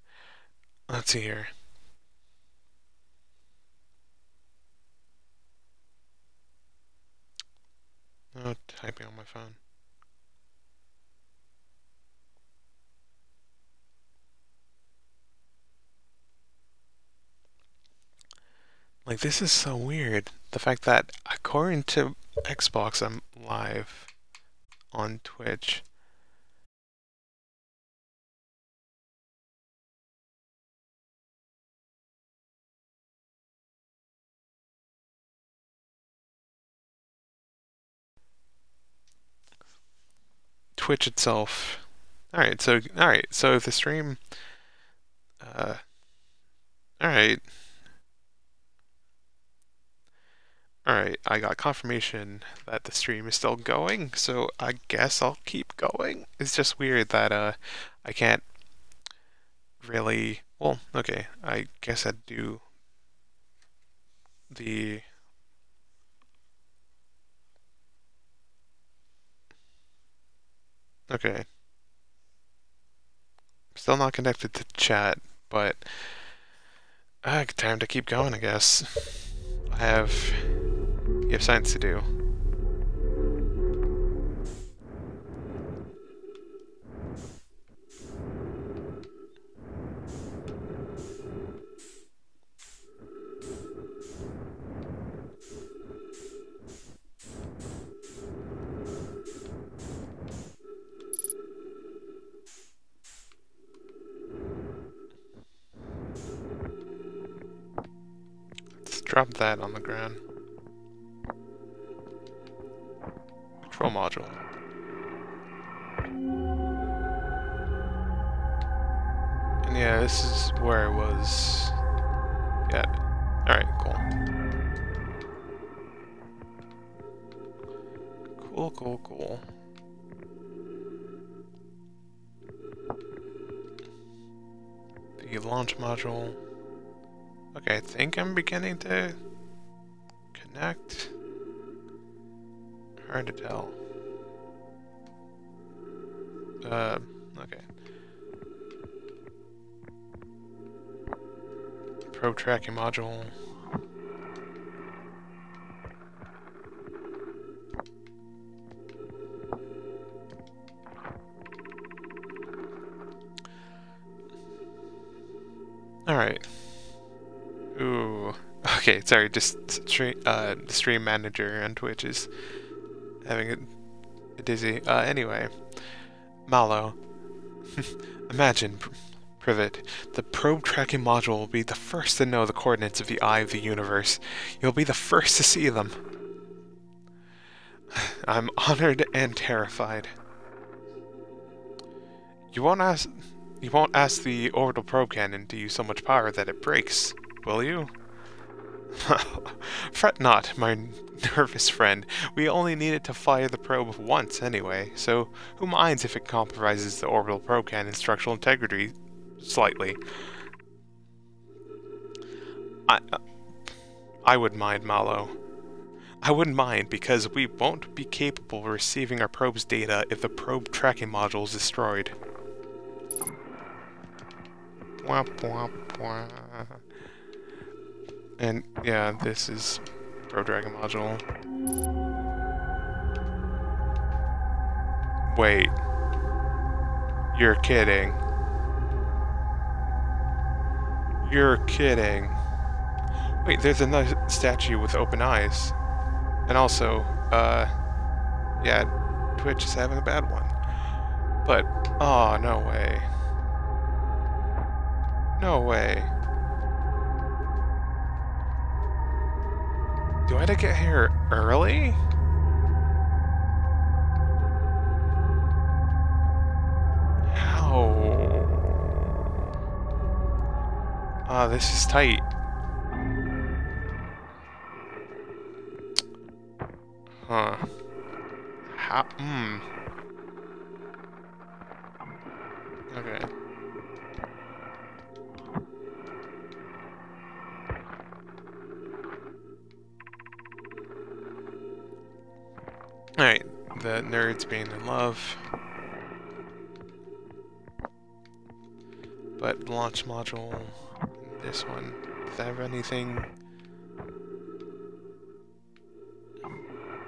A: Let's see here. No typing on my phone. Like, this is so weird. The fact that, according to Xbox, I'm live on Twitch. Twitch itself. Alright, so, alright, so the stream, uh, alright. Alright, I got confirmation that the stream is still going, so I guess I'll keep going. It's just weird that, uh, I can't really, well, okay, I guess I'd do the Okay. Still not connected to chat, but uh, time to keep going, I guess. I have, you have science to do. Drop that on the ground. Control module. And yeah, this is where it was. Yeah. Alright, cool. Cool, cool, cool. The launch module. Okay, I think I'm beginning to connect. Hard to tell. Uh, okay. Probe tracking module. Sorry, just stream, uh, the stream manager on Twitch is having a, a dizzy. Uh, anyway, Mallow. Imagine, Privet, the probe tracking module will be the first to know the coordinates of the eye of the universe. You'll be the first to see them. I'm honored and terrified. You won't ask you won't ask the orbital probe cannon to use so much power that it breaks will you? Fret not, my nervous friend. We only needed to fire the probe once anyway, so who minds if it compromises the orbital probe cannon's structural integrity slightly? I, uh, I would mind, Mallow. I wouldn't mind because we won't be capable of receiving our probe's data if the probe tracking module is destroyed. Wah, wah, wah. And yeah, this is probe tracking module. Wait. You're kidding. You're kidding. Wait, there's another statue with open eyes. And also, uh, yeah, Twitch is having a bad one. But, oh, no way. No way. Do I have to get here early? How? Ah, oh, this is tight. Huh. How? Hmm. Okay. Alright, the nerds being in love. But launch module, this one, does that have anything?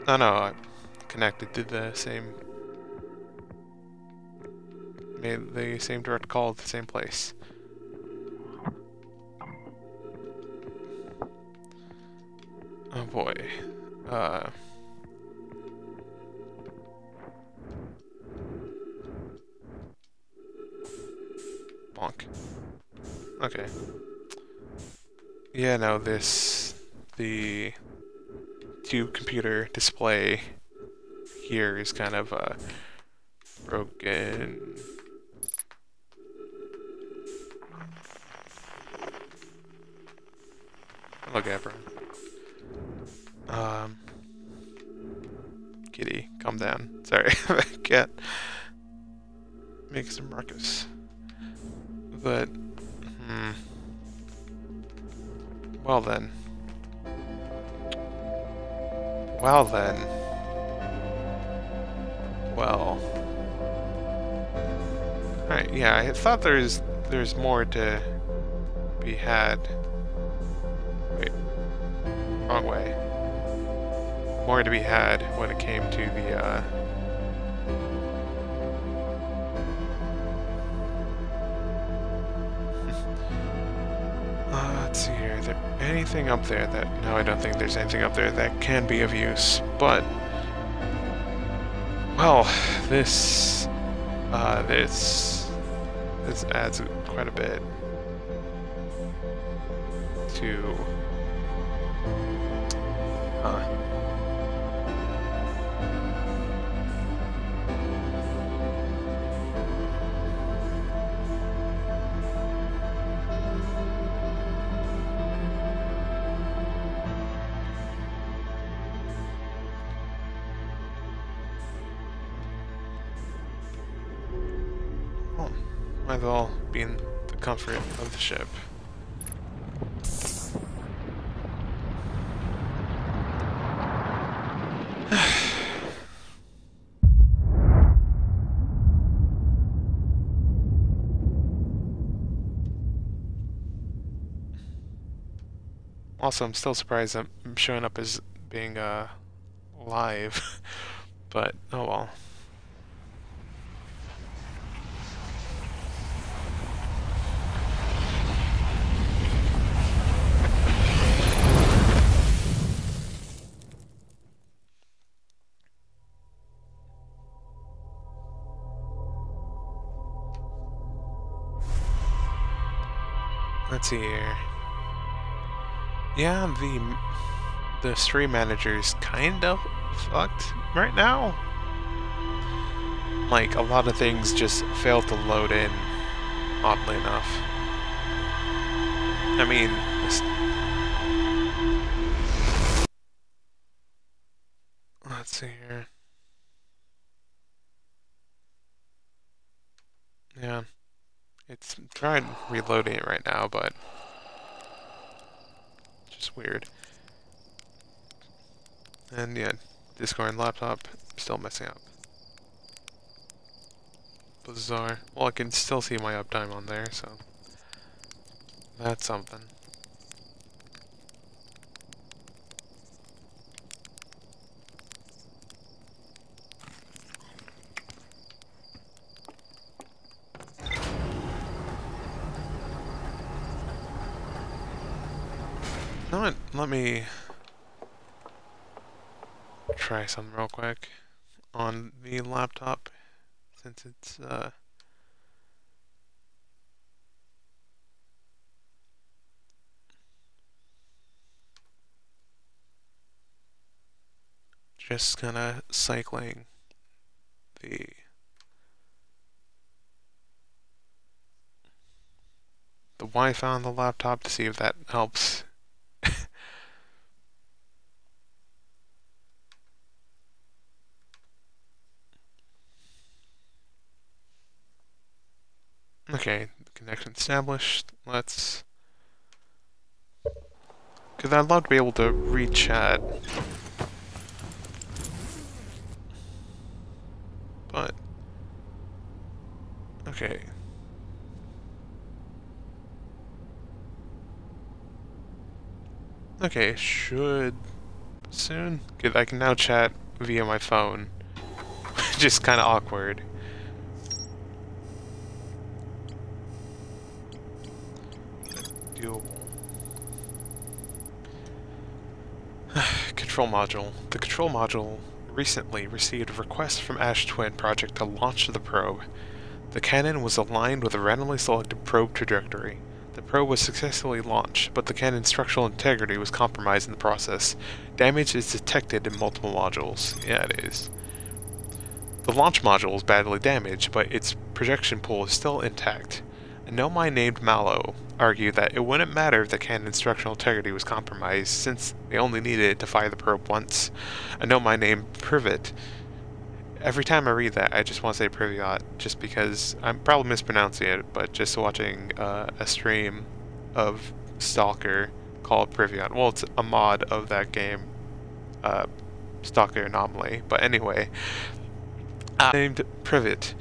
A: Oh no, I'm connected to the same, made the same direct call at the same place. Oh boy. Uh... Bonk. Okay. Yeah, no, this... The... Tube computer display here is kind of, uh... Broken... Look at Um... Kitty, calm down. Sorry, cat. Make some ruckus but... Hmm. Well then. Well then. Well. Alright, yeah, I thought there's there's more to be had. Wait. Wrong way. More to be had when it came to the, uh, anything up there that... No, I don't think there's anything up there that can be of use, but... Well, this... Uh, this... This adds quite a bit to... the ship. also, I'm still surprised I'm showing up as being uh, live, but oh well. Let's see here. Yeah, the the stream manager's kind of fucked right now. Like, a lot of things just fail to load in, oddly enough. I mean, let's see here. Yeah. It's trying reloading it right now, but just weird. And yeah, Discord laptop still messing up. Bizarre. Well, I can still see my uptime on there, so that's something. know what? Let me try something real quick on the laptop since it's uh just kind of cycling the the Wi-Fi on the laptop to see if that helps. Okay, connection established. Let's... Because I'd love to be able to re-chat. But... Okay. Okay, should soon. Good, I can now chat via my phone. Just kind of awkward. Doable. control module. The control module recently received a request from Ash Twin Project to launch the probe. The cannon was aligned with a randomly selected probe trajectory. The probe was successfully launched, but the cannon's structural integrity was compromised in the process. Damage is detected in multiple modules. Yeah, it is. The launch module is badly damaged, but its projection pool is still intact. A Nomai named Mallow argued that it wouldn't matter if the cannon's structural integrity was compromised, since they only needed it to fire the probe once. A Nomai named Privet Every time I read that, I just want to say Privyat, just because I'm probably mispronouncing it, but just watching uh, a stream of Stalker called Privyat. Well, it's a mod of that game, uh, Stalker Anomaly. But anyway, uh, named Privet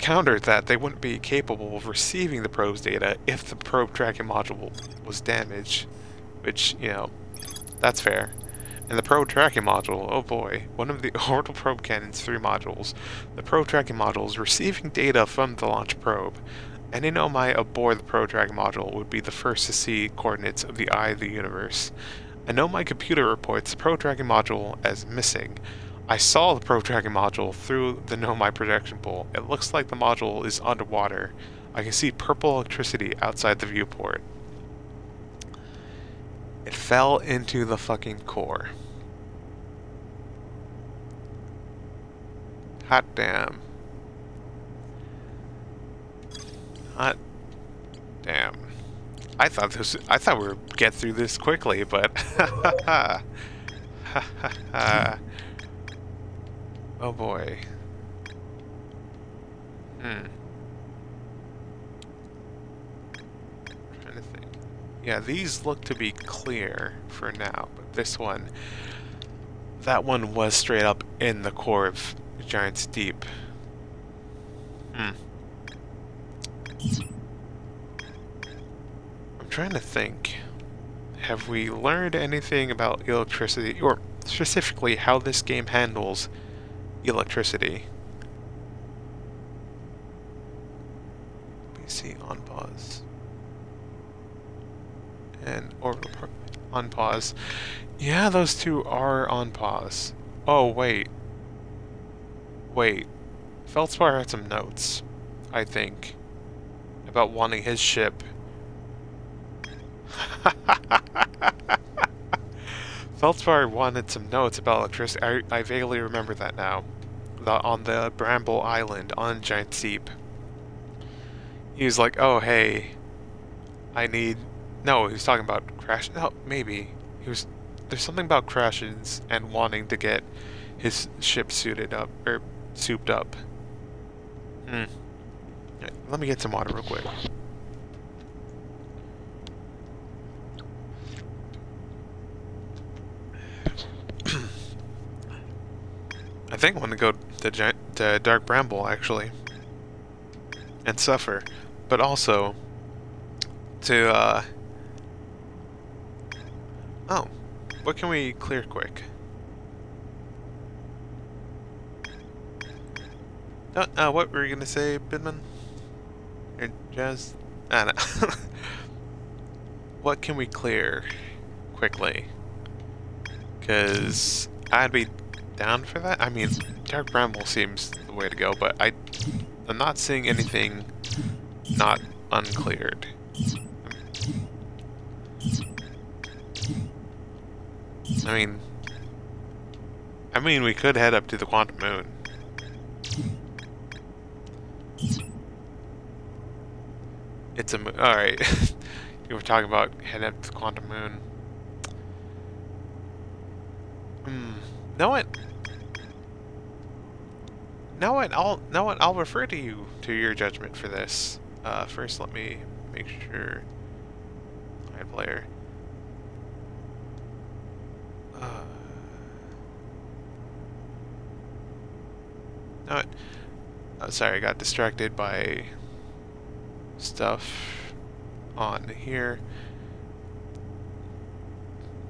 A: countered that they wouldn't be capable of receiving the probe's data if the probe tracking module was damaged, which, you know, that's fair. And the probe tracking module, oh boy, one of the orbital probe cannon's three modules. The probe tracking module is receiving data from the launch probe. Any Nomai aboard the probe tracking module would be the first to see coordinates of the eye of the universe. A Nomai computer reports the probe tracking module as missing. I saw the probe tracking module through the Nomai projection pool. It looks like the module is underwater. I can see purple electricity outside the viewport. It fell into the fucking core. Hot damn. Hot damn. I thought this I thought we would get through this quickly, but Oh boy. Hmm. trying to think. Yeah, these look to be clear for now, but this one that one was straight up in the core of Giant's Deep. Hmm. I'm trying to think. Have we learned anything about electricity, or specifically how this game handles electricity? PC on pause. And orbital on pause. Yeah, those two are on pause. Oh, wait. Wait, Feldspar had some notes, I think, about wanting his ship. Feldspar wanted some notes about electricity. I, I vaguely remember that now. The, on the Bramble Island on Giant Deep. He was like, oh, hey, I need... No, he was talking about crash... No, maybe. He was... There's something about crashes and wanting to get his ship suited up, or souped up. Hmm. Let me get some water real quick. I think want to go to, to Dark Bramble, actually. And suffer. But also, to, uh... Oh. What can we clear quick? Uh, uh, what were you gonna say, Bidman? Or Jazz? I don't what can we clear? quickly. Because I'd be down for that. I mean, Dark Bramble seems the way to go, but I, I'm not seeing anything not uncleared. I mean, I mean, we could head up to the Quantum Moon. It's a moon. Alright. you were talking about heading up to the Quantum Moon. Hmm. Know what? Know what? I'll know what? I'll refer to you to your judgment for this. Uh, first, let me make sure. My player. Uh, not. Oh, sorry, I got distracted by stuff on here.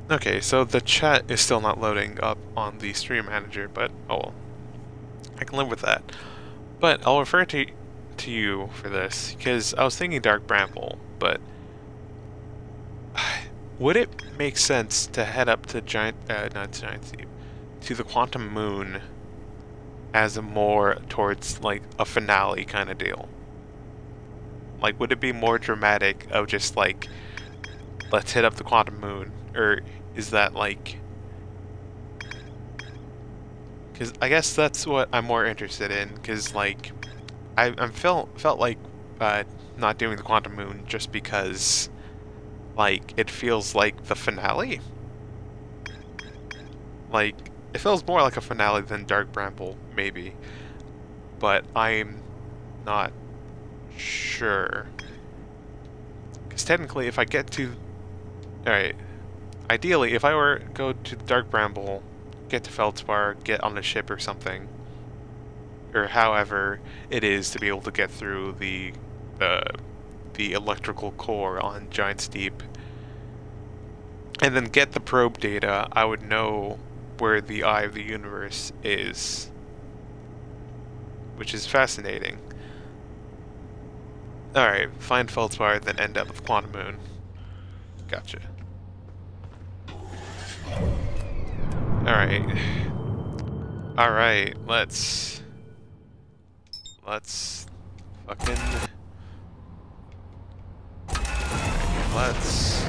A: Okay, so the chat is still not loading up on the stream manager, but oh well. I can live with that. But I'll refer to to you for this, because I was thinking Dark Bramble, but would it make sense to head up to Giant, uh, not Giant's Deep, to the Quantum Moon as a more towards like a finale kind of deal? Like, would it be more dramatic of just like, let's hit up the Quantum Moon, or is that like because I guess that's what I'm more interested in because like I, I felt felt like uh, not doing the Quantum Moon just because like it feels like the finale. Like it feels more like a finale than Dark Bramble maybe. But I'm not sure. Because technically if I get to alright Ideally, if I were go to Dark Bramble, get to Feldspar, get on a ship or something, or however it is to be able to get through the uh, the electrical core on Giant's Deep, and then get the probe data, I would know where the Eye of the Universe is, which is fascinating. Alright, find Feldspar, then end up with Quantum Moon. Gotcha. Alright. Alright, let's... Let's... Fucking... Let's...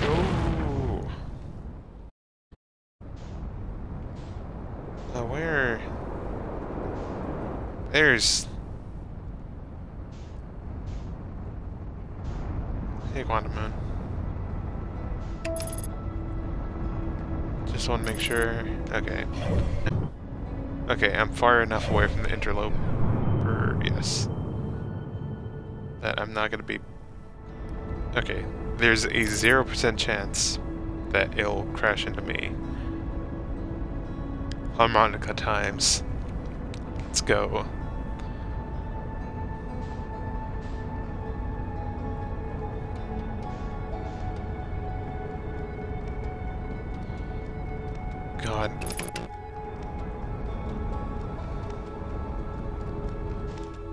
A: Go! Where... There's... Hey, Quantum Moon. Just want to make sure. Okay. Okay, I'm far enough away from the interloper, yes. That I'm not going to be... Okay, there's a 0% chance that it'll crash into me. Harmonica times. Let's go. God.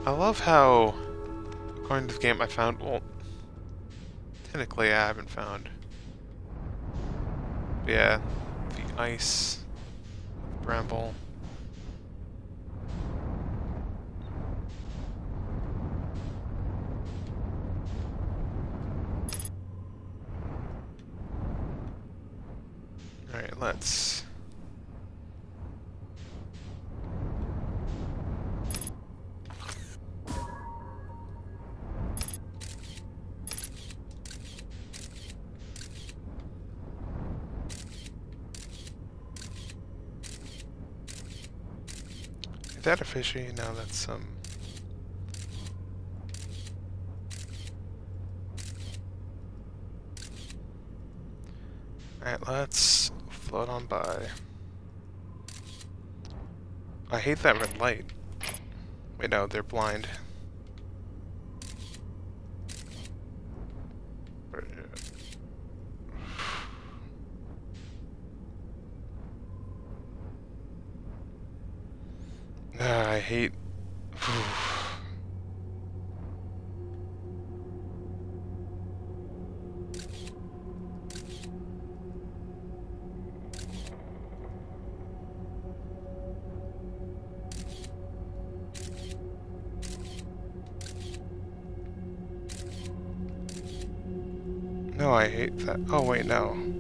A: I love how, according to the game, I found, well, technically I haven't found. Yeah, the ice bramble. Alright, let's Is that a fishy? No, that's some... Um... Alright, let's float on by. I hate that red light. Wait, no, they're blind. Ah, I hate... No, I hate that. Oh, wait, no.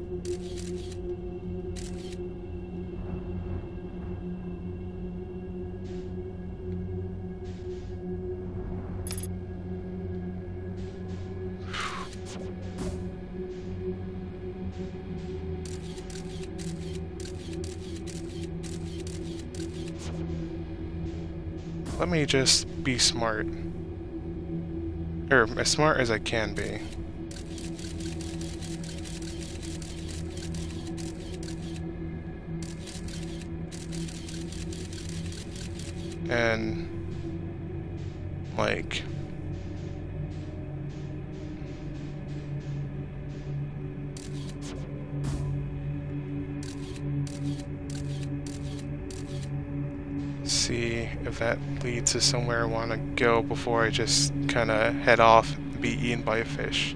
A: Let me just be smart. Or as smart as I can be. And leads to somewhere I want to go before I just kind of head off and be eaten by a fish.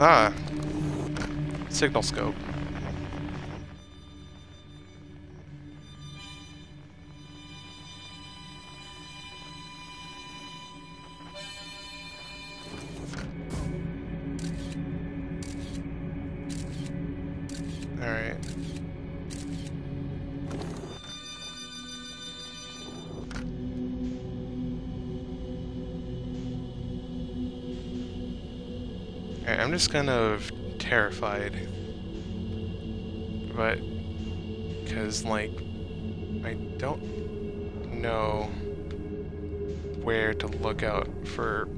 A: ah, signal scope. Just kind of terrified. But, because, like, I don't know where to look out for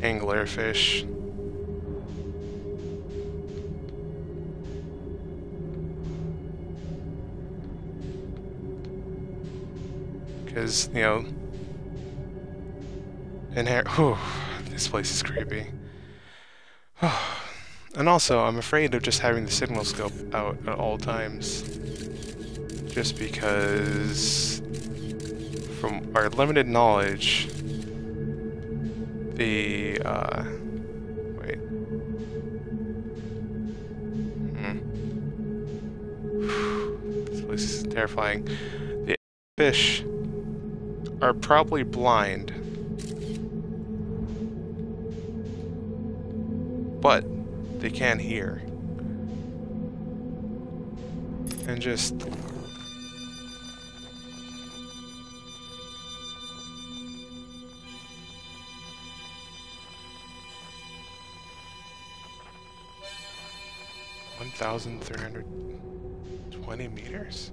A: anglerfish. Because, you know, in here, whew, this place is creepy. and also, I'm afraid of just having the signal scope out at all times. Just because, from our limited knowledge, the, uh, wait. Hmm. this place is terrifying. The fish are probably blind. They can't hear. And just One thousand three hundred twenty meters?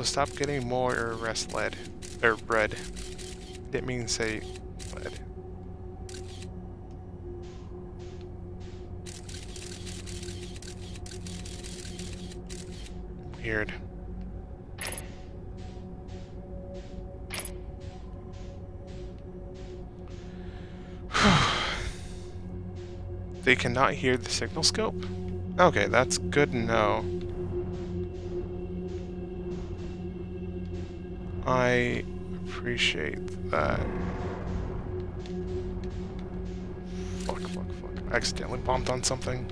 A: So stop getting more or rest lead. Or bread. Didn't mean say lead. Weird. they cannot hear the signal scope? Okay, that's good to know. I appreciate that. Fuck, fuck, fuck. I accidentally bombed on something.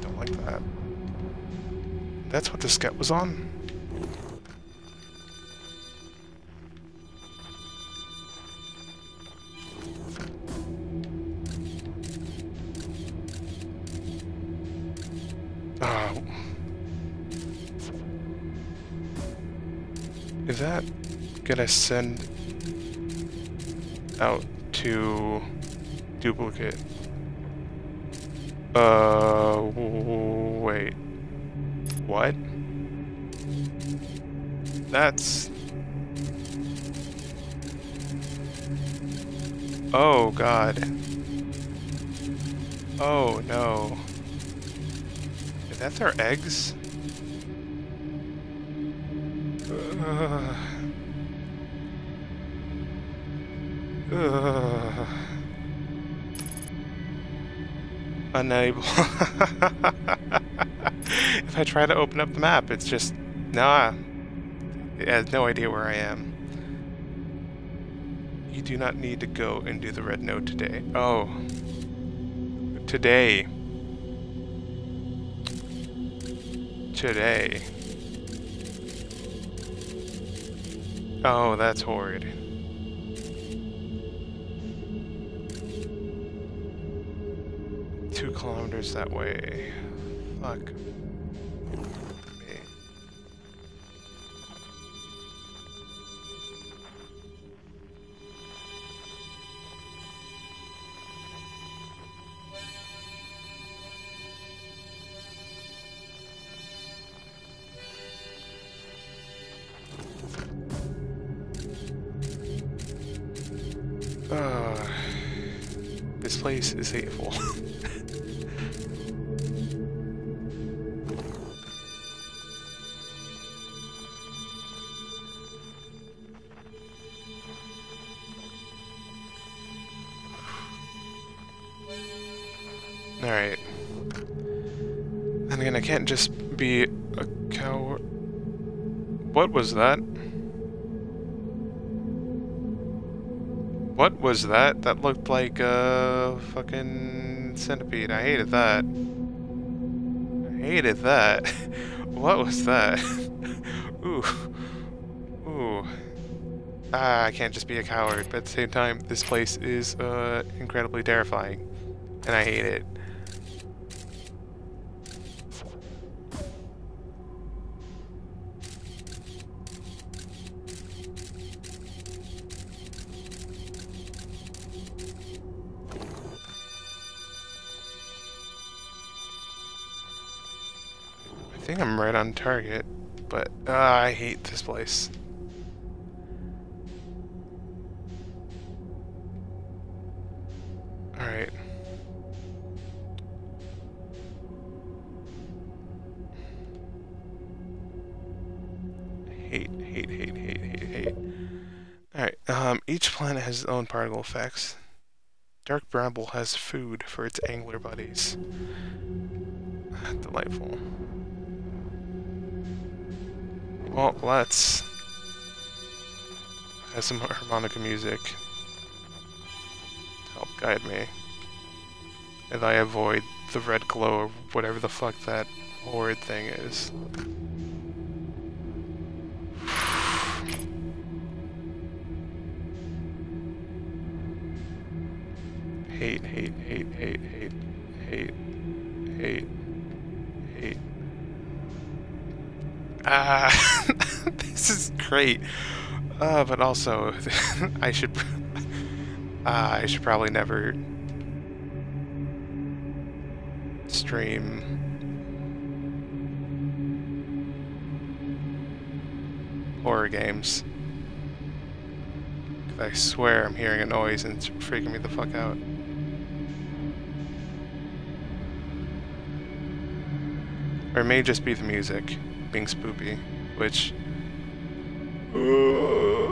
A: Don't like that. That's what the scout was on? Gonna send out to duplicate? Uh, wait. What? That's... Oh, God. Oh, no. Is that their eggs? Uh, uh, unable. if I try to open up the map, it's just, nah. It has no idea where I am. You do not need to go and do the red node today. Oh. Today. Today. Oh, that's horrid. Kilometers that way. Fuck. Be a coward. What was that? What was that? That looked like a fucking centipede. I hated that. I hated that. what was that? Ooh. Ooh. Ah, I can't just be a coward, but at the same time, this place is uh, incredibly terrifying. And I hate it. Target, but uh, I hate this place. Alright. Hate, hate, hate, hate, hate, hate. Alright, um, each planet has its own particle effects. Dark Bramble has food for its angler buddies. Delightful. Well, let's have some harmonica music help guide me as I avoid the red glow or whatever the fuck that horrid thing is. hate, hate, hate, hate, hate, hate, hate, hate. Ah, this is great. Uh, but also, I should, uh, I should probably never stream horror games. I swear I'm hearing a noise and it's freaking me the fuck out. Or it may just be the music being spoopy, which... I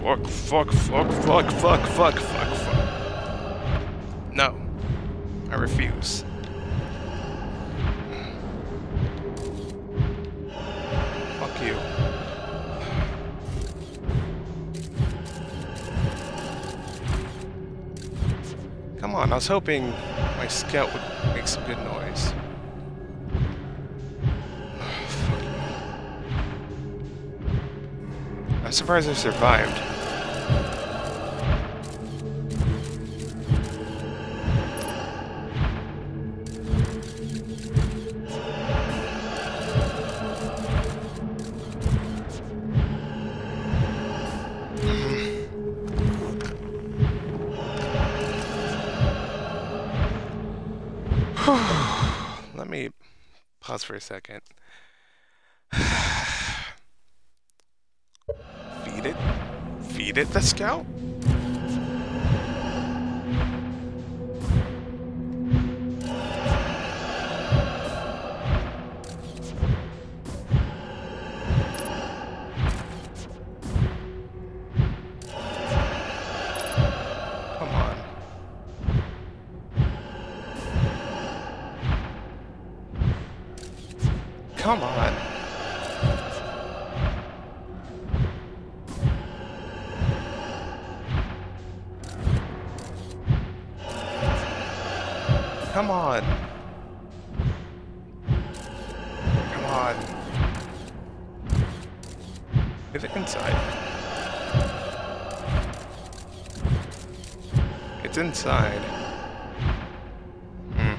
A: Fuck. Fuck, fuck, fuck, fuck, fuck, fuck, fuck. No. I refuse. Fuck you. Come on, I was hoping my scout would make some good noise. I'm surprised I survived. Hmm. Let me pause for a second. Feed it? It the scout? Inside. Hmm.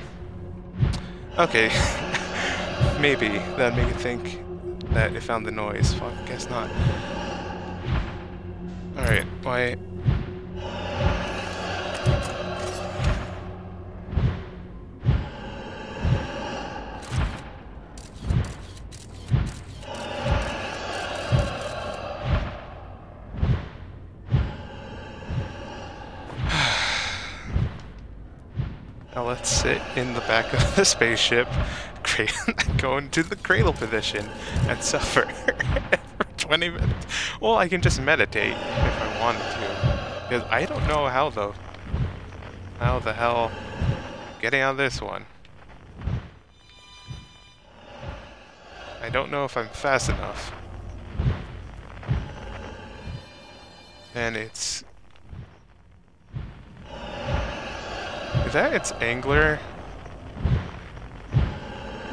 A: Okay. Maybe. That'd make you think that it found the noise. Guess not. Alright, why... in the back of the spaceship, go into the cradle position, and suffer for 20 minutes. Well, I can just meditate if I wanted to. Because I don't know how the... How the hell... Getting out this one. I don't know if I'm fast enough. And it's Is that its angler?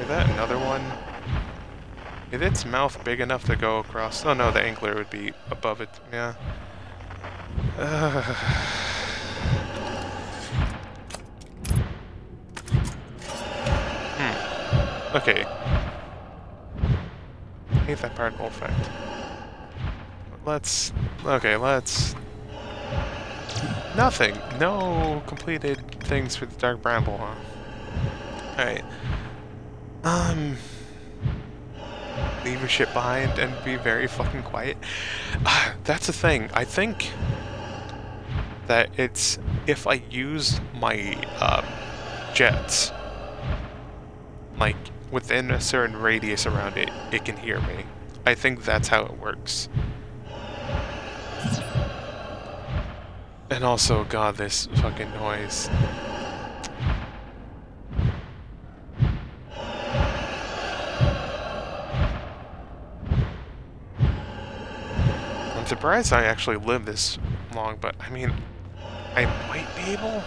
A: That another one? Is its mouth big enough to go across? Oh no, the angler would be above it, yeah. Uh. Hmm. Okay. Hate that part, effect. Let's... Okay, let's Nothing. No completed things for the Dark Bramble, huh? Alright. Um... Leave your shit behind and be very fucking quiet. Uh, that's the thing. I think that it's... If I use my uh, jets, like, within a certain radius around it, it can hear me. I think that's how it works. And also, god, this fucking noise. Surprised I actually lived this long, but I mean, I might be able,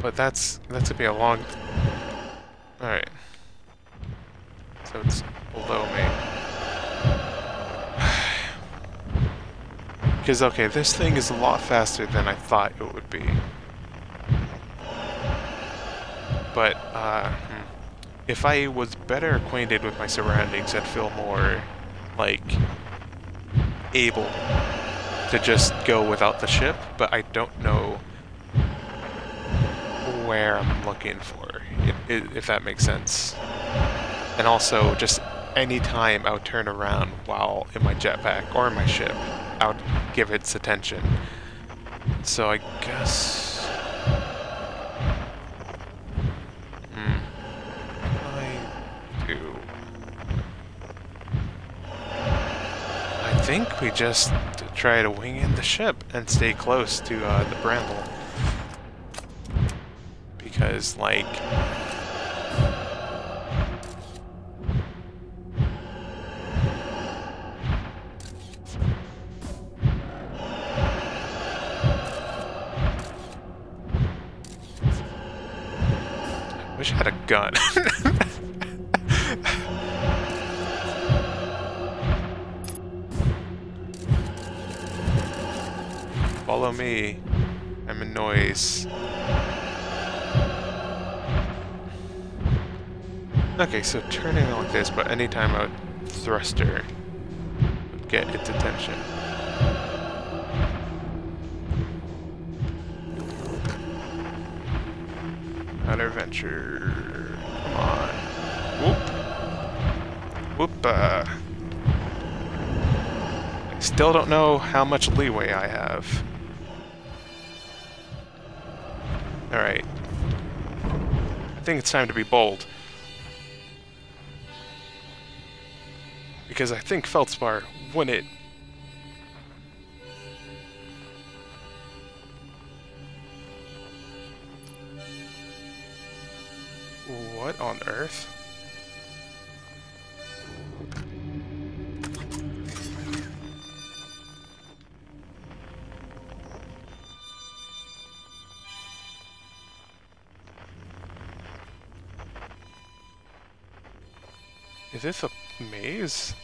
A: but that's, that's gonna be a long... Alright. So it's below me. Because, okay, this thing is a lot faster than I thought it would be. But, uh, hmm. if I was better acquainted with my surroundings, I'd feel more, like, able to just go without the ship, but I don't know where I'm looking for, if that makes sense. And also, just any time I would turn around while in my jetpack or in my ship, I would give its attention. So I guess... Hmm. I do... I think we just try to wing in the ship and stay close to uh, the bramble. Because, like... wish I had a gun. Okay, so turning like this, but anytime a thruster would get its attention. Another venture. Come on. Whoop. Whoop. Uh. I still don't know how much leeway I have. Alright. I think it's time to be bold. because I think Feldspar won it. What on earth? Is this a maze?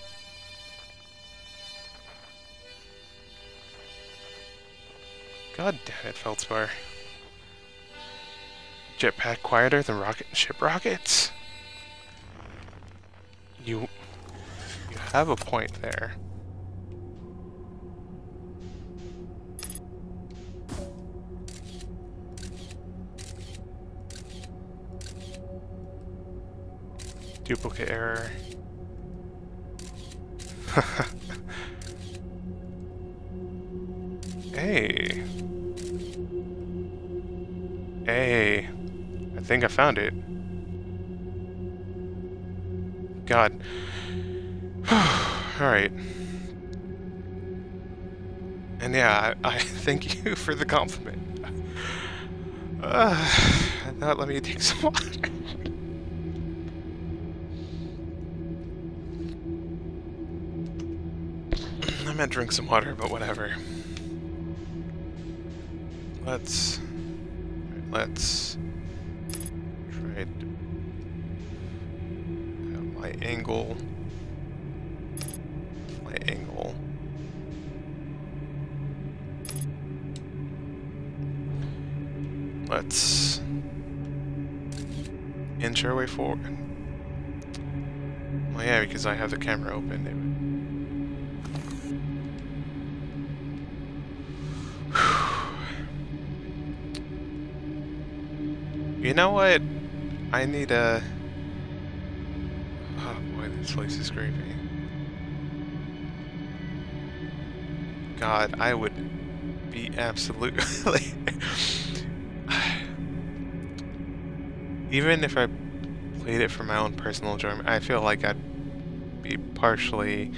A: God damn it, Feldspar. Jetpack quieter than rocket ship rockets? You... You have a point there. Duplicate error. hey. Hey. I think I found it. God. Alright. And yeah, I, I, thank you for the compliment. Uh, let me take some water. I meant drink some water, but whatever. Let's... Let's... Try. My angle... My angle... Let's... Inch our way forward. Well, yeah, because I have the camera open. You know what? I need a... Oh boy, this place is creepy. God, I would be absolutely... Even if I played it for my own personal enjoyment, I feel like I'd be partially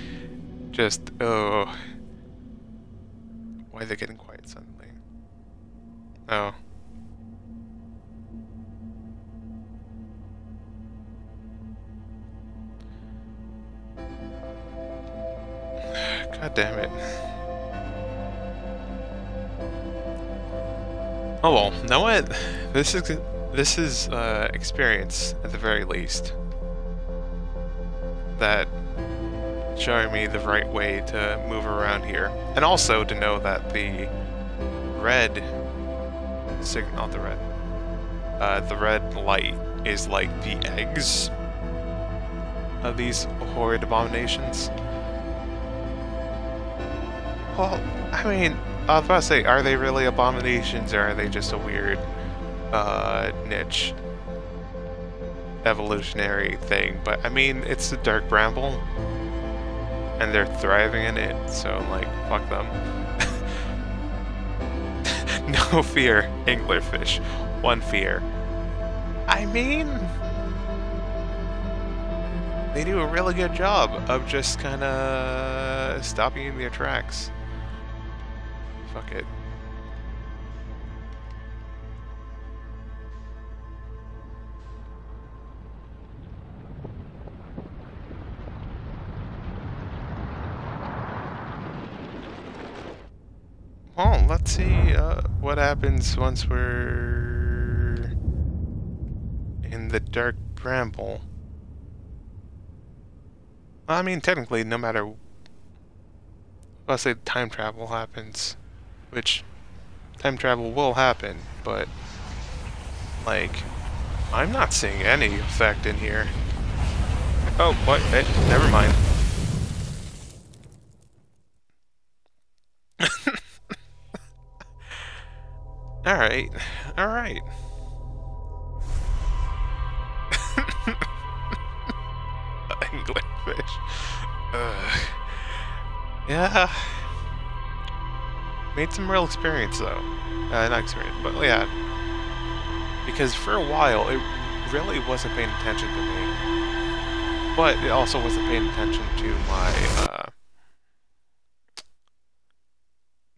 A: just, oh... Why are they getting know what? This is this is uh, experience at the very least. That showing me the right way to move around here, and also to know that the red signal, not the red, uh, the red light is like the eggs of these horrid abominations. Well, I mean, I was about to say, are they really abominations or are they just a weird uh, niche evolutionary thing? But I mean, it's the dark bramble and they're thriving in it, so like, fuck them. no fear, anglerfish. One fear. I mean, they do a really good job of just kind of stopping in their tracks. Fuck it. Well, let's see uh, what happens once we're in the dark bramble. I mean, technically, no matter... Let's say time travel happens which time travel will happen, but like I'm not seeing any effect in here. Oh, what? Hey, never mind. alright, alright. Anglerfish. Uh, yeah. Made some real experience, though. Uh, not experience, but yeah. Because for a while, it really wasn't paying attention to me. But it also wasn't paying attention to my, uh,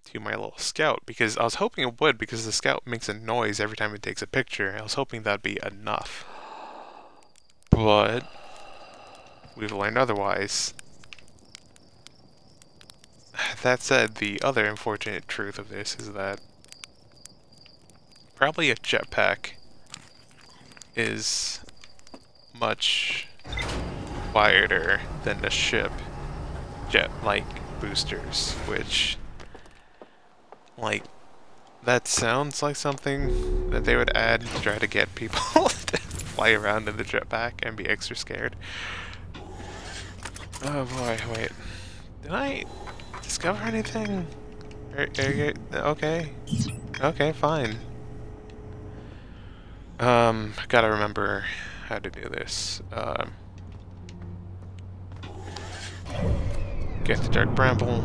A: to my little scout, because I was hoping it would, because the scout makes a noise every time it takes a picture. I was hoping that'd be enough. But, we've learned otherwise. That said, the other unfortunate truth of this is that probably a jetpack is much quieter than the ship jet-like boosters, which, like, that sounds like something that they would add to try to get people to fly around in the jetpack and be extra scared. Oh boy, wait. Did I discover anything? Okay. Okay, fine. Um, gotta remember how to do this. Um, get the dark bramble.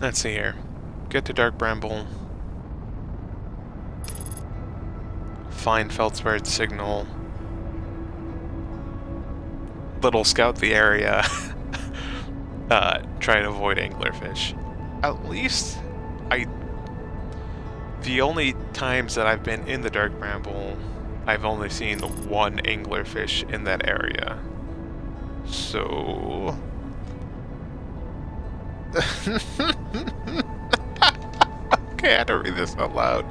A: Let's see here. Get to Dark Bramble. Find Feldspar signal. Little scout the area. uh, try to avoid anglerfish. At least, I... The only times that I've been in the Dark Bramble, I've only seen one anglerfish in that area. So... okay, I had to read this out loud.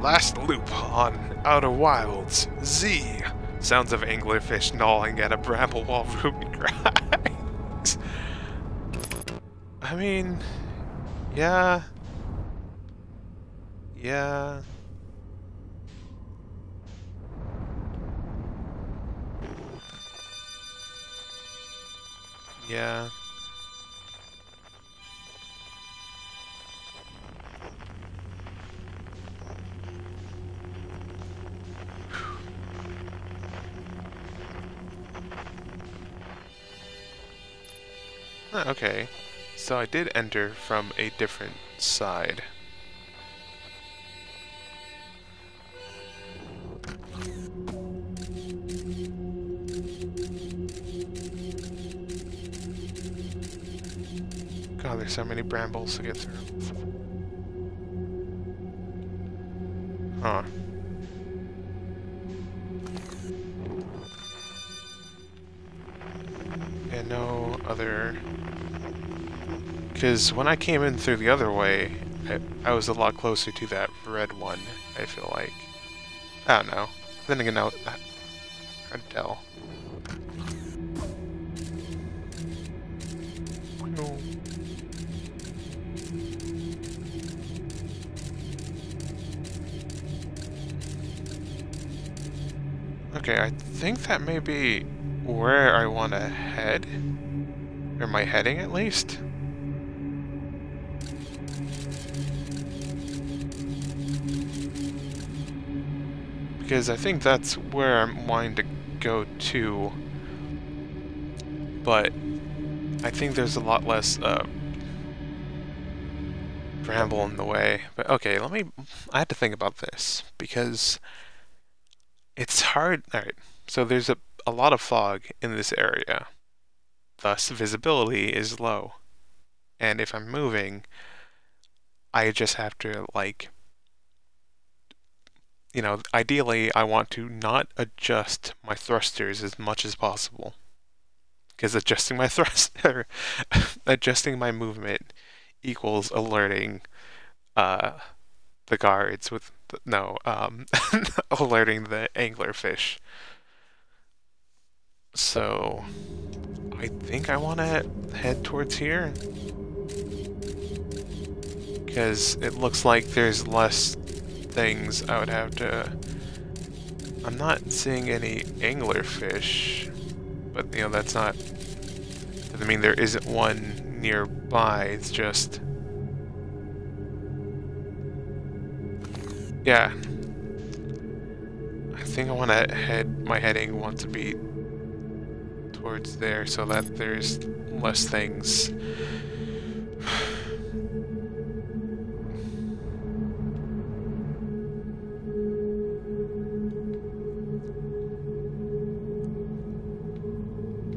A: Last loop on Outer Wilds. Z. Sounds of anglerfish gnawing at a bramble while Ruby cries. I mean, yeah. Yeah. Yeah. Ah, okay. So I did enter from a different side. God, there's so many brambles to get through. Because when I came in through the other way, I, I, was a lot closer to that red one, I feel like. I don't know. Then again, now, hard to tell. Okay, I think that may be where I want to head. Or my heading, at least? Because I think that's where I'm wanting to go to. But I think there's a lot less uh, bramble in the way. But okay, let me. I had to think about this because it's hard. All right, so there's a a lot of fog in this area, thus visibility is low, and if I'm moving, I just have to like you know, ideally I want to not adjust my thrusters as much as possible. Because adjusting my thruster, adjusting my movement equals alerting uh, the guards with, the, no, um, alerting the anglerfish. So, I think I want to head towards here. Because it looks like there's less things I would have to... I'm not seeing any anglerfish, but you know, that's not... Doesn't mean there isn't one nearby, it's just... Yeah. I think I want to head, my heading wants to be towards there so that there's less things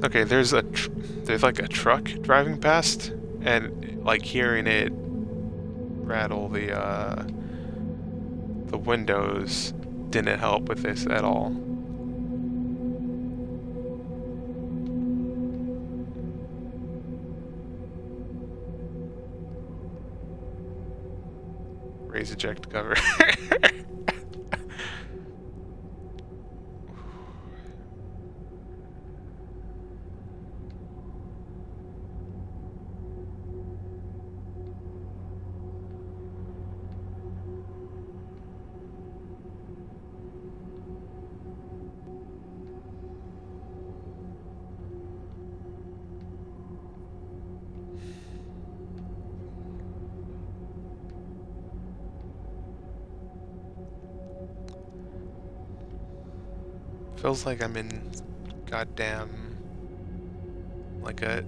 A: Okay, there's a there's like a truck driving past, and like hearing it rattle the uh, the windows didn't help with this at all. Raise eject cover. Feels like I'm in goddamn like a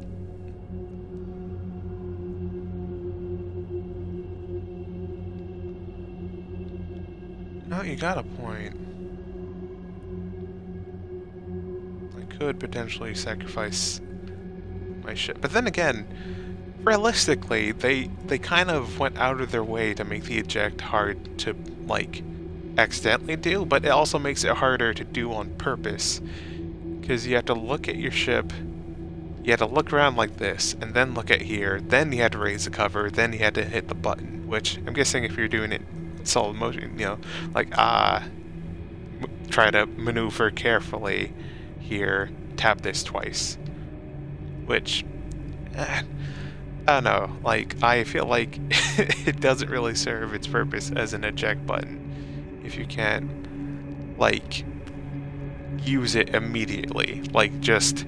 A: No, you got a point. I could potentially sacrifice my ship. But then again, realistically, they they kind of went out of their way to make the eject hard to like accidentally do, but it also makes it harder to do on purpose. Because you have to look at your ship, you had to look around like this, and then look at here, then you had to raise the cover, then you had to hit the button, which I'm guessing if you're doing it solid motion, you know, like, ah, uh, try to maneuver carefully here, tap this twice. Which, eh, I don't know, like, I feel like it doesn't really serve its purpose as an eject button if you can, like, use it immediately. Like, just,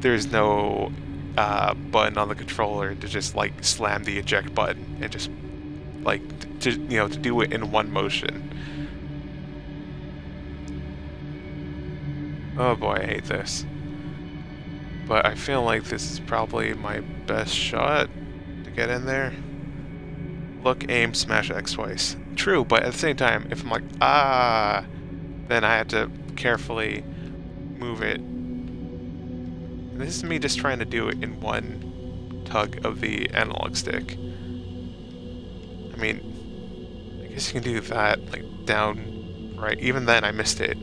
A: there's no uh, button on the controller to just, like, slam the eject button and just, like, to, you know, to do it in one motion. Oh boy, I hate this. But I feel like this is probably my best shot to get in there. Look, aim, smash X twice. True, but at the same time, if I'm like, ah, then I have to carefully move it. And this is me just trying to do it in one tug of the analog stick. I mean, I guess you can do that, like, down right. Even then, I missed it.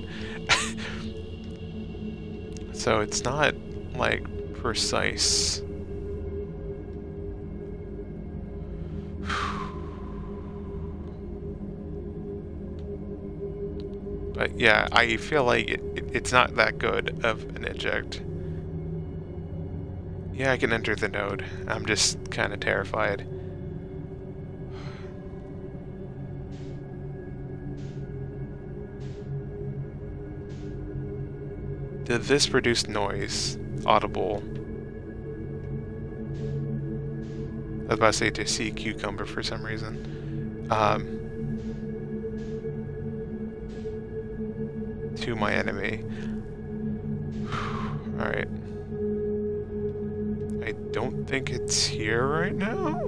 A: so it's not, like, precise. But yeah, I feel like it, it, it's not that good of an eject. Yeah, I can enter the node. I'm just kind of terrified. Did this produce noise? Audible. I was about to say to see cucumber for some reason. Um, to my enemy. Alright. I don't think it's here right now,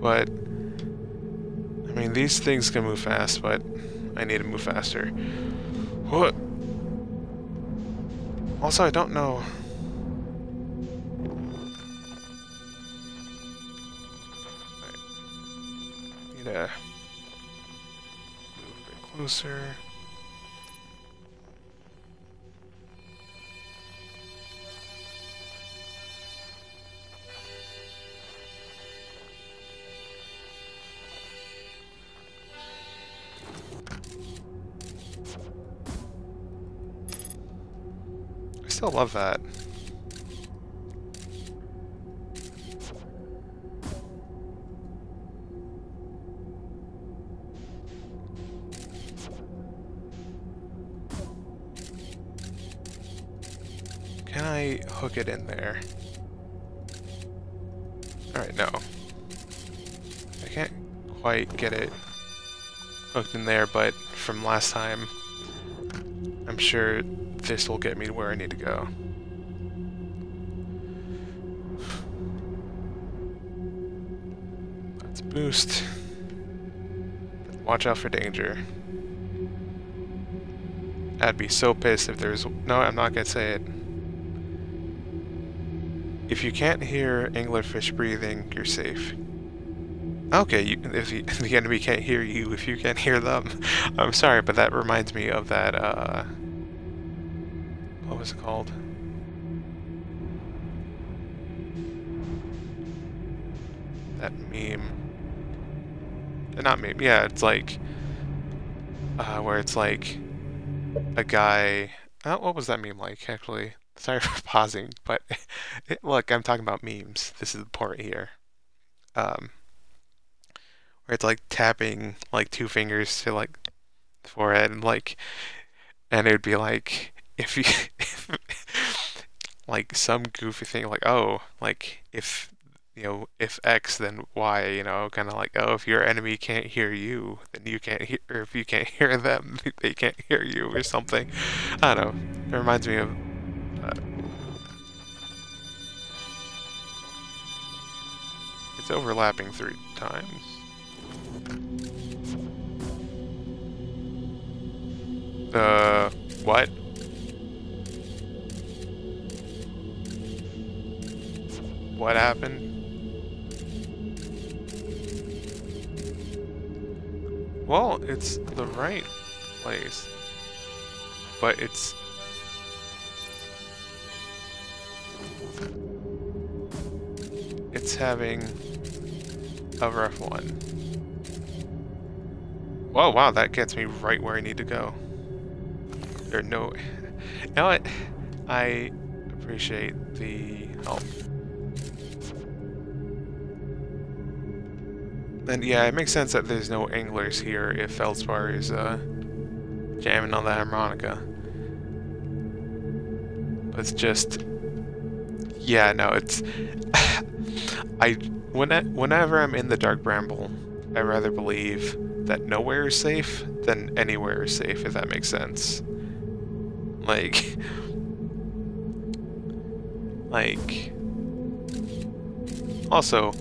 A: but I mean, these things can move fast, but I need to move faster. What? Also, I don't know. Need to move a bit closer. Still love that. Can I hook it in there? Alright, no. I can't quite get it hooked in there, but from last time, I'm sure this will get me to where I need to go. Let's boost. Watch out for danger. I'd be so pissed if there's... No, I'm not gonna say it. If you can't hear anglerfish breathing, you're safe. Okay, you, if, you, the enemy can't hear you, if you can't hear them. I'm sorry, but that reminds me of that, uh... What was it called? That meme. Uh, not meme, yeah, it's like... Uh, where it's like... A guy... Uh, what was that meme like, actually? Sorry for pausing, but... It, look, I'm talking about memes. This is the part here. Um where it's like tapping like two fingers to like the forehead and like and it would be like if you like some goofy thing like oh like if you know if X then Y you know kind of like oh if your enemy can't hear you then you can't hear or if you can't hear them they can't hear you or something. I don't know. It reminds me of uh, it's overlapping three times. Uh, what? What happened? Well, it's the right place. But it's... It's having a rough one. Whoa, wow, that gets me right where I need to go or no. Know what? I appreciate the help. And yeah, it makes sense that there's no anglers here if Feldspar is uh, jamming on the harmonica. It's just, yeah, no, it's. I when I, whenever I'm in the Dark Bramble, I rather believe that nowhere is safe than anywhere is safe, if that makes sense. Like, like, also,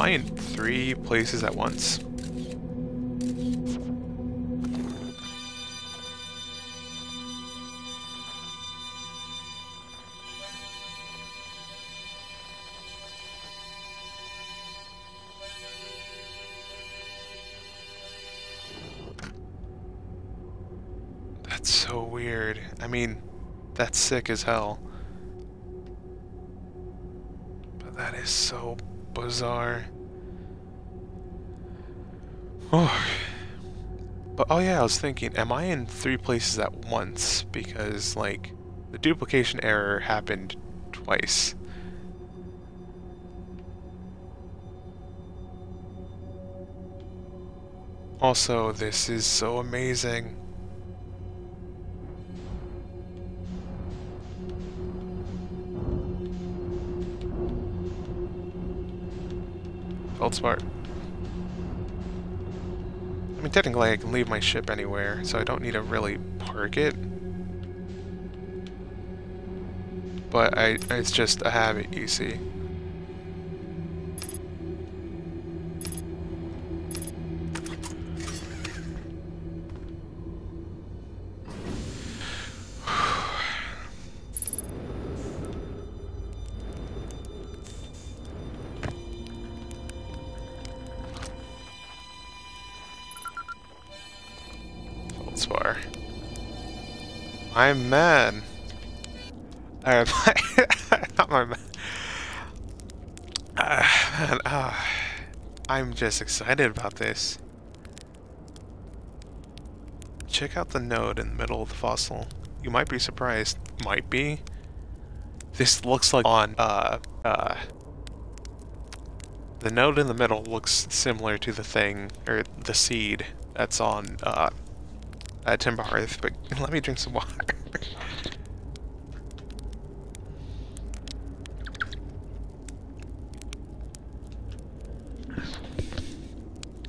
A: I in three places at once? That's so weird. I mean, that's sick as hell. But that is so bizarre. Oh. But, oh yeah, I was thinking, am I in three places at once? Because, like, the duplication error happened twice. Also, this is so amazing. Feldspar. I mean, technically I can leave my ship anywhere, so I don't need to really park it. But I, it's just a habit, you see. I'm mad. I'm not my man. Uh, man uh, I'm just excited about this. Check out the node in the middle of the fossil. You might be surprised. Might be. This looks like on, uh, uh, the node in the middle looks similar to the thing, or the seed that's on, uh, uh, Timber Hearth, but let me drink some water.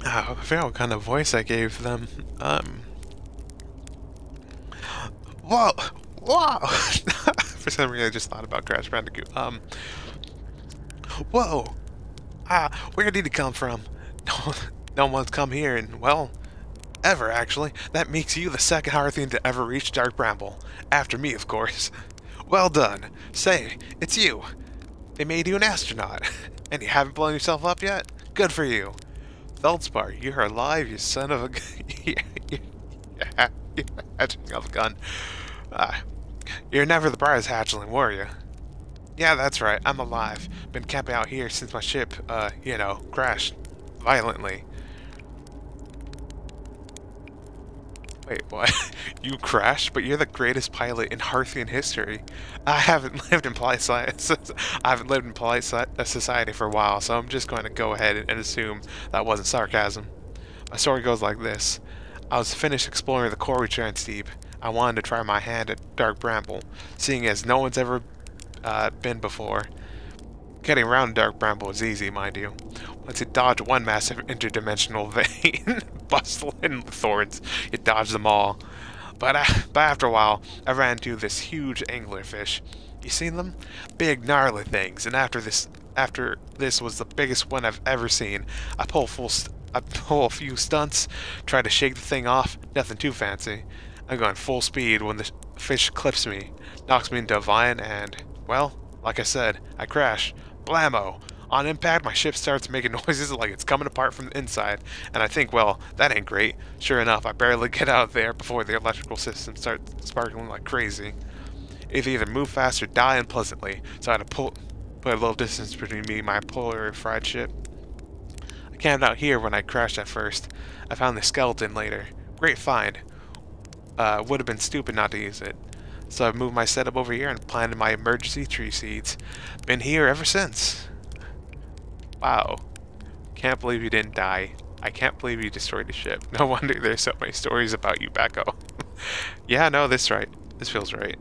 A: oh, I forgot what kind of voice I gave them. Um. Whoa! Whoa! For some reason, I just thought about Crash Bandicoot. Um. Whoa! Ah, where did he come from? No, no one's come here, and well, Ever, actually. That makes you the second Hearthian to ever reach Dark Bramble. After me, of course. Well done. Say, it's you. They made you an astronaut. And you haven't blown yourself up yet? Good for you. Feldspar, you're alive, you son of a... you're hatching of a gun. Uh, you're never the brightest hatchling, were you? Yeah, that's right. I'm alive. Been camping out here since my ship, uh, you know, crashed. Violently. Wait, what? you crashed, but you're the greatest pilot in Hearthian history. I haven't lived in polite science. I haven't lived in polite uh, society for a while, so I'm just going to go ahead and assume that wasn't sarcasm. My story goes like this. I was finished exploring the Quarry Transdeep. I wanted to try my hand at Dark Bramble, seeing as no one's ever uh, been before. Getting around Dark Bramble is easy, mind you. Once you dodge one massive interdimensional vein, bustling thorns, It dodged them all. But, uh, but after a while, I ran into this huge anglerfish. You seen them? Big, gnarly things. And after this, after this was the biggest one I've ever seen. I pull full, I pull a few stunts, try to shake the thing off. Nothing too fancy. I'm going full speed when the fish clips me, knocks me into a vine, and well, like I said, I crash. Blammo! On impact, my ship starts making noises like it's coming apart from the inside, and I think, well, that ain't great. Sure enough, I barely get out of there before the electrical system starts sparkling like crazy. It either move fast or die unpleasantly, so I had to pull, put a little distance between me and my polar fried ship. I camped out here when I crashed at first. I found the skeleton later. Great find. Uh, would have been stupid not to use it. So I've moved my setup over here and planted my emergency tree seeds. Been here ever since. Wow. Can't believe you didn't die. I can't believe you destroyed the ship. No wonder there's so many stories about you home. yeah, no, this right. This feels right.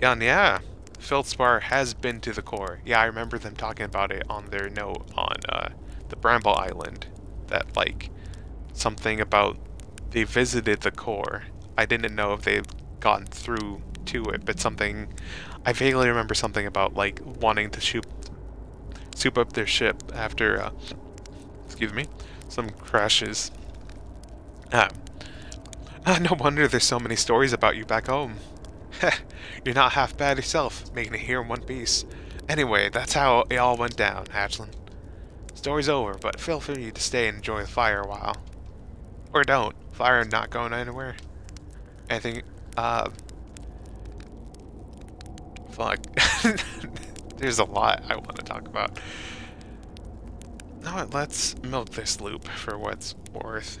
A: Yeah, yeah. Feldspar has been to the core. Yeah, I remember them talking about it on their note on uh, the Bramble Island. That, like, something about they visited the core. I didn't know if they'd gotten through to it, but something I vaguely remember something about like wanting to shoot soup up their ship after uh, excuse me some crashes. Ah. ah, no wonder there's so many stories about you back home. You're not half bad yourself, making it here in one piece. Anyway, that's how it all went down, Hatchling. Story's over, but feel free to stay and enjoy the fire a while. Or don't. Fire not going anywhere. Anything uh, fuck. There's a lot I want to talk about. Now let's milk this loop for what's worth.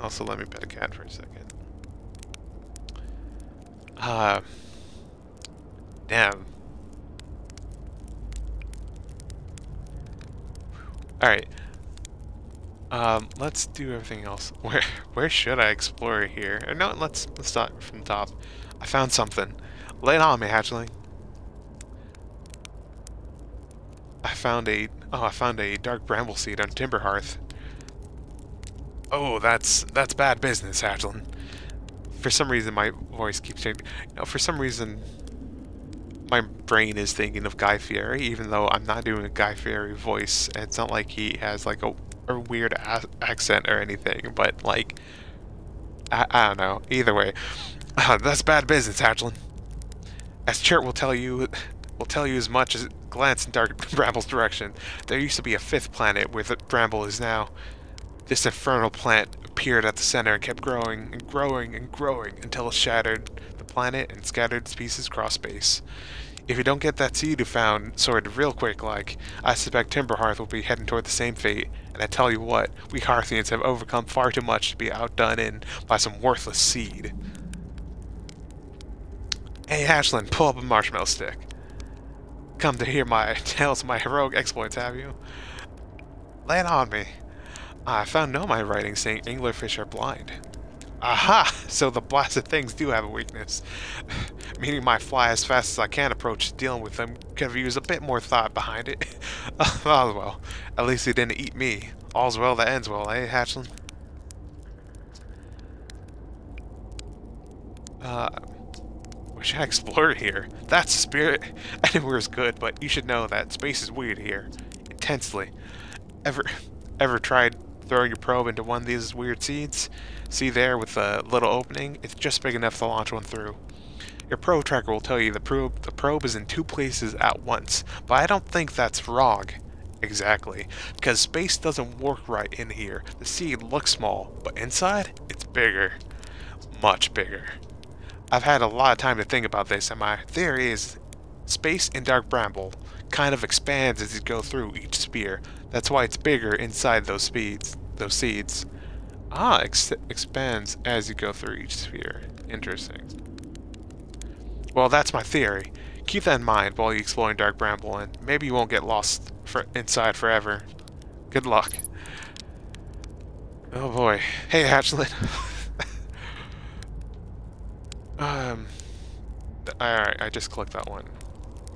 A: Also, let me pet a cat for a second. Uh, damn. Alright. Um, let's do everything else. Where where should I explore here? No, let's let's start from the top. I found something. Lay it on me, hatchling. I found a oh, I found a dark bramble seed on Timber Hearth. Oh, that's that's bad business, hatchling. For some reason, my voice keeps changing. Know, for some reason, my brain is thinking of Guy Fieri, even though I'm not doing a Guy Fieri voice. It's not like he has like a or weird accent or anything, but like, I, I don't know. Either way, uh, that's bad business, Hatchling. As Chert will tell you, will tell you as much as glance in Dark Bramble's direction. There used to be a fifth planet where the Bramble is now. This infernal plant appeared at the center and kept growing and growing and growing until it shattered the planet and scattered its pieces across space. If you don't get that seed you found sorted real quick like, I suspect Timber Hearth will be heading toward the same fate, and I tell you what, we Hearthians have overcome far too much to be outdone in by some worthless seed. Hey Ashlyn, pull up a marshmallow stick. Come to hear my tales of my heroic exploits, have you? Lay it on me. I found no my writing saying anglerfish are blind. Aha! So the blasted things do have a weakness. Meaning my fly as fast as I can approach dealing with them could have used a bit more thought behind it. oh well, at least he didn't eat me. All's well that ends well, eh, Hatchling? Uh, we should explore here. That's the spirit. Anywhere is good, but you should know that space is weird here. Intensely. Ever, ever tried throwing your probe into one of these weird seeds? See there with the little opening? It's just big enough to launch one through. Your probe tracker will tell you the probe, the probe is in two places at once, but I don't think that's wrong. Exactly. Because space doesn't work right in here. The seed looks small, but inside, it's bigger. Much bigger. I've had a lot of time to think about this, and my theory is space in Dark Bramble kind of expands as you go through each sphere. That's why it's bigger inside those speeds, those seeds. Ah, ex expands as you go through each sphere. Interesting. Well, that's my theory. Keep that in mind while you're exploring Dark Bramble, and maybe you won't get lost for inside forever. Good luck. Oh boy. Hey, Hatchlet. um. Alright, I just clicked that one.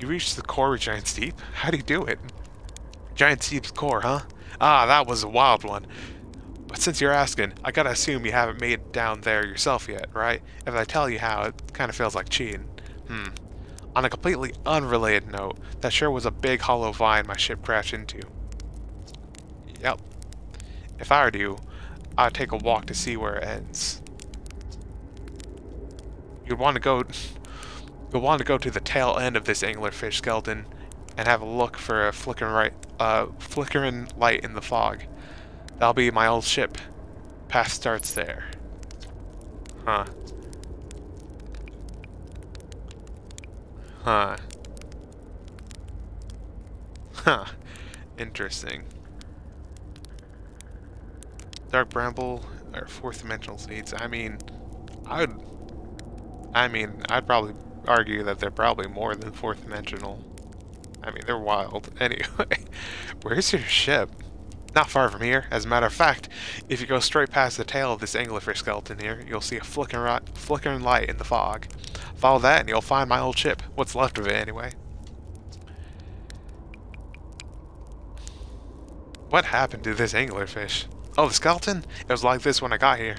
A: You reached the core of Giant's Deep? How do you do it? Giant's Deep's core, huh? Ah, that was a wild one. But since you're asking, I gotta assume you haven't made it down there yourself yet, right? If I tell you how, it kinda feels like cheating. Hmm. On a completely unrelated note, that sure was a big hollow vine my ship crashed into. Yep. If I were you, I'd take a walk to see where it ends. You'd want to go You'll want to go to the tail end of this anglerfish skeleton and have a look for a flickering, right, uh, flickering light in the fog. That'll be my old ship. Path starts there. Huh. Huh. Huh. Interesting. Dark Bramble or fourth dimensional seeds. I mean, I would. I mean, I'd probably argue that they're probably more than fourth dimensional. I mean, they're wild. Anyway, where's your ship? Not far from here. As a matter of fact, if you go straight past the tail of this anglerfish skeleton here, you'll see a flickering, flickering light in the fog. Follow that and you'll find my old ship. What's left of it, anyway. What happened to this anglerfish? Oh, the skeleton? It was like this when I got here.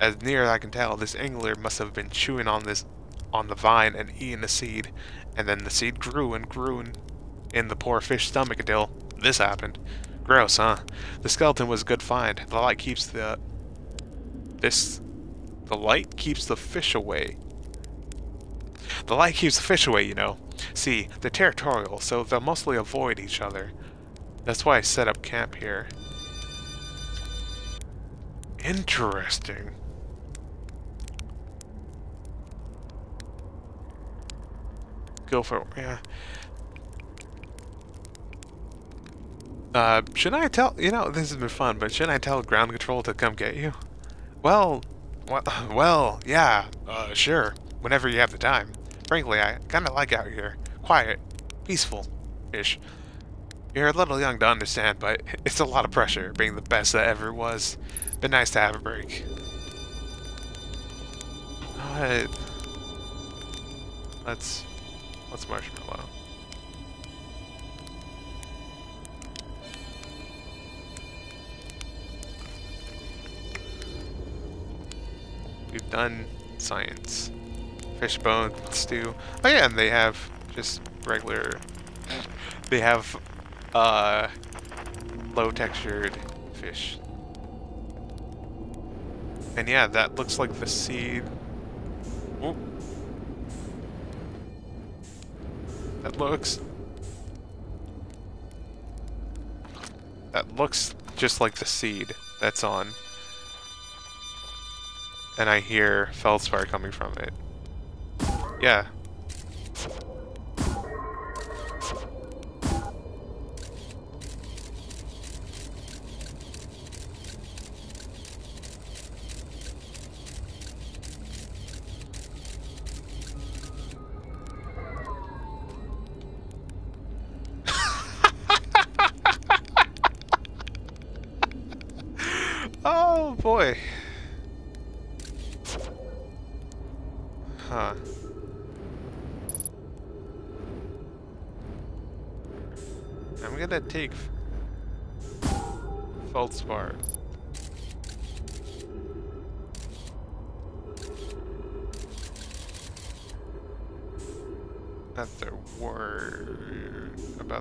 A: As near as I can tell, this angler must have been chewing on this on the vine and eating the seed, and then the seed grew and grew in, in the poor fish's stomach until this happened. Gross, huh? The skeleton was a good find. The light keeps the... This... The light keeps the fish away. The light keeps the fish away, you know. See, they're territorial, so they'll mostly avoid each other. That's why I set up camp here. Interesting. Go for it, yeah. Uh, should I tell, you know, this has been fun, but should I tell ground control to come get you? Well, well, well yeah, uh, sure, whenever you have the time. Frankly, I kinda like out here. Quiet, peaceful-ish. You're a little young to understand, but it's a lot of pressure being the best that ever was. Been nice to have a break. Alright. Let's... Let's marshmallow. We've done science. Fishbone stew. Oh yeah, and they have just regular... They have, uh, low-textured fish. And yeah, that looks like the seed... That looks... That looks just like the seed that's on and I hear feldspar coming from it. Yeah.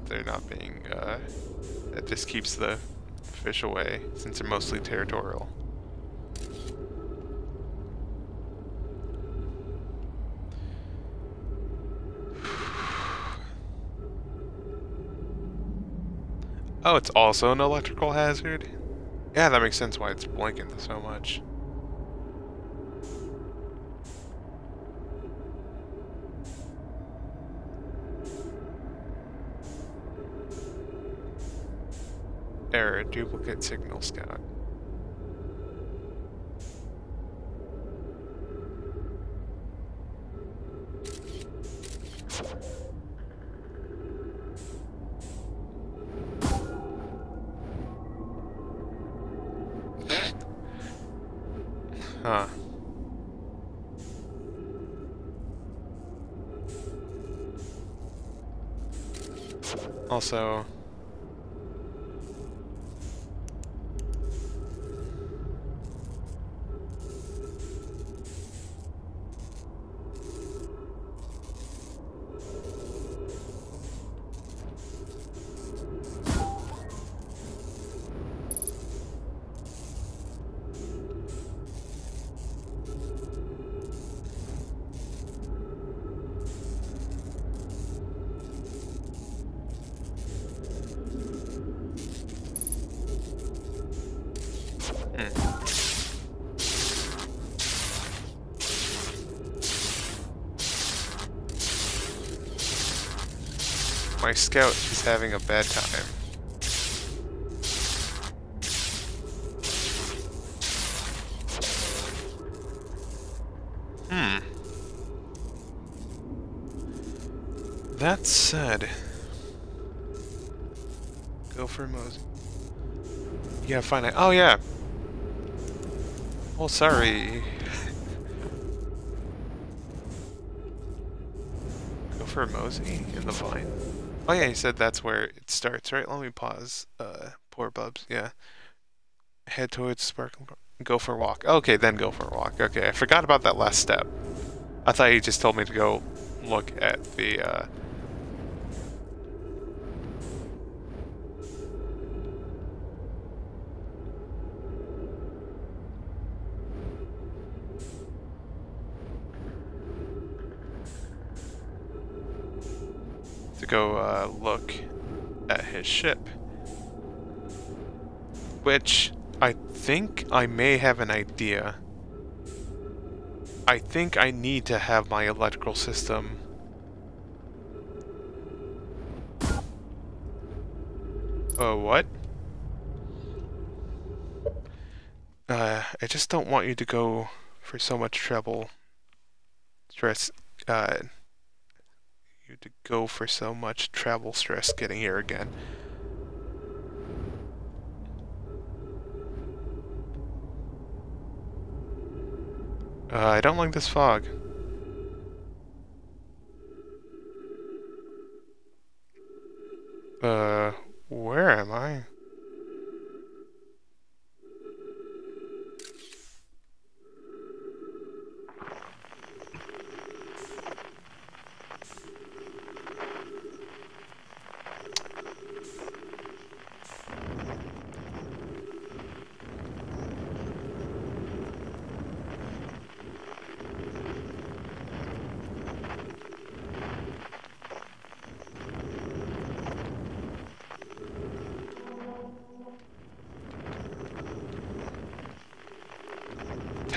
A: About there not being, uh, that this keeps the fish away, since they're mostly territorial. Oh, it's also an electrical hazard? Yeah, that makes sense why it's blinking so much. Error, duplicate signal scout. Huh. Also... scout is having a bad time. Hmm. That said, go for Mosey. Yeah, fine. Oh yeah. Oh, sorry. go for Mosey in the vine. Oh yeah, he said that's where it starts, right? Let me pause. Uh, poor Bubs, yeah. Head towards Sparkling Go for a walk. Okay, then go for a walk. Okay, I forgot about that last step. I thought he just told me to go look at the, uh... to go uh, look at his ship. Which I think I may have an idea. I think I need to have my electrical system uh, what? Uh, I just don't want you to go for so much trouble. Stress, uh, you to go for so much travel stress getting here again. Uh, I don't like this fog. Uh, where am I?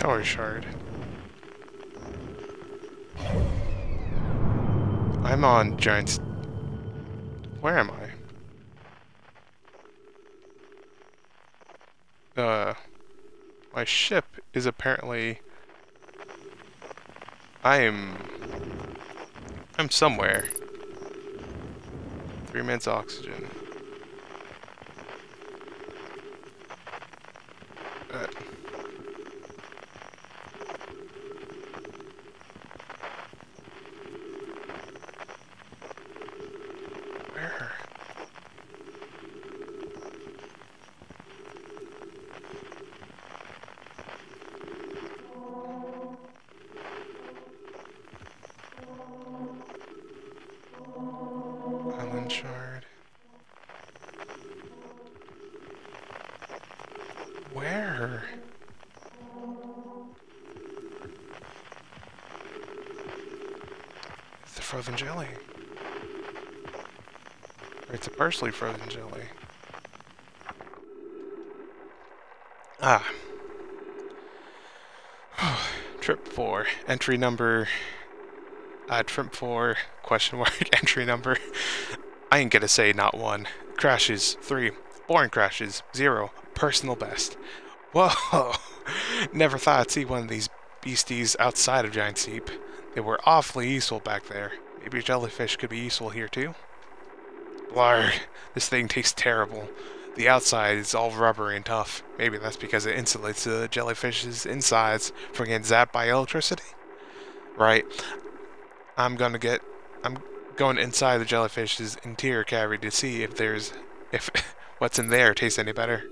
A: Tower shard. I'm on giants. Where am I? Uh... My ship is apparently... I am... I'm somewhere. Three minutes oxygen. frozen jelly. Or it's a partially frozen jelly. Ah. trip 4. Entry number... Uh, trip 4, question mark, entry number. I ain't gonna say not 1. Crashes, 3. Boring crashes, 0. Personal best. Whoa! Never thought I'd see one of these beasties outside of Giant's Deep. They were awfully useful back there. Maybe jellyfish could be useful here too? Blarg, this thing tastes terrible. The outside is all rubbery and tough. Maybe that's because it insulates the jellyfish's insides from getting zapped by electricity? Right. I'm gonna get... I'm going inside the jellyfish's interior cavity to see if there's... if what's in there tastes any better.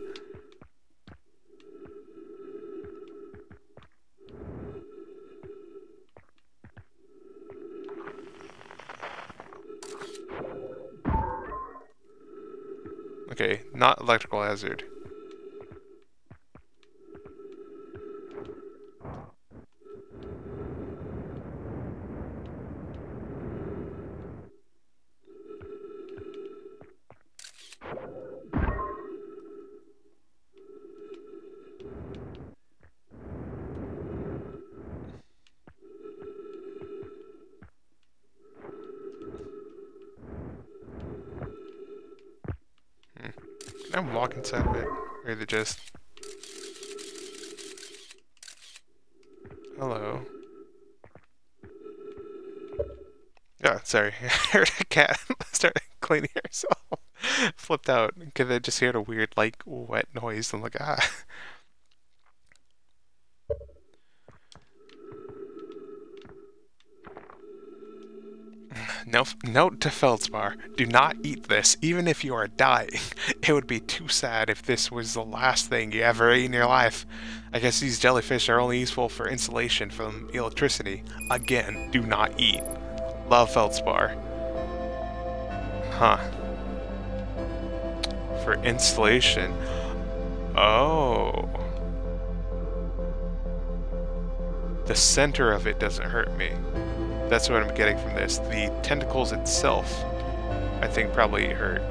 A: Electrical hazard. The just... Hello. Oh, sorry. I heard a cat start cleaning herself. Flipped out because I just heard a weird, like, wet noise. I'm like, ah. Note, note to Feldspar, do not eat this, even if you are dying. It would be too sad if this was the last thing you ever ate in your life. I guess these jellyfish are only useful for insulation from electricity. Again, do not eat. Love Feldspar. Huh. For insulation. Oh. The center of it doesn't hurt me. That's what I'm getting from this. The tentacles itself, I think, probably hurt.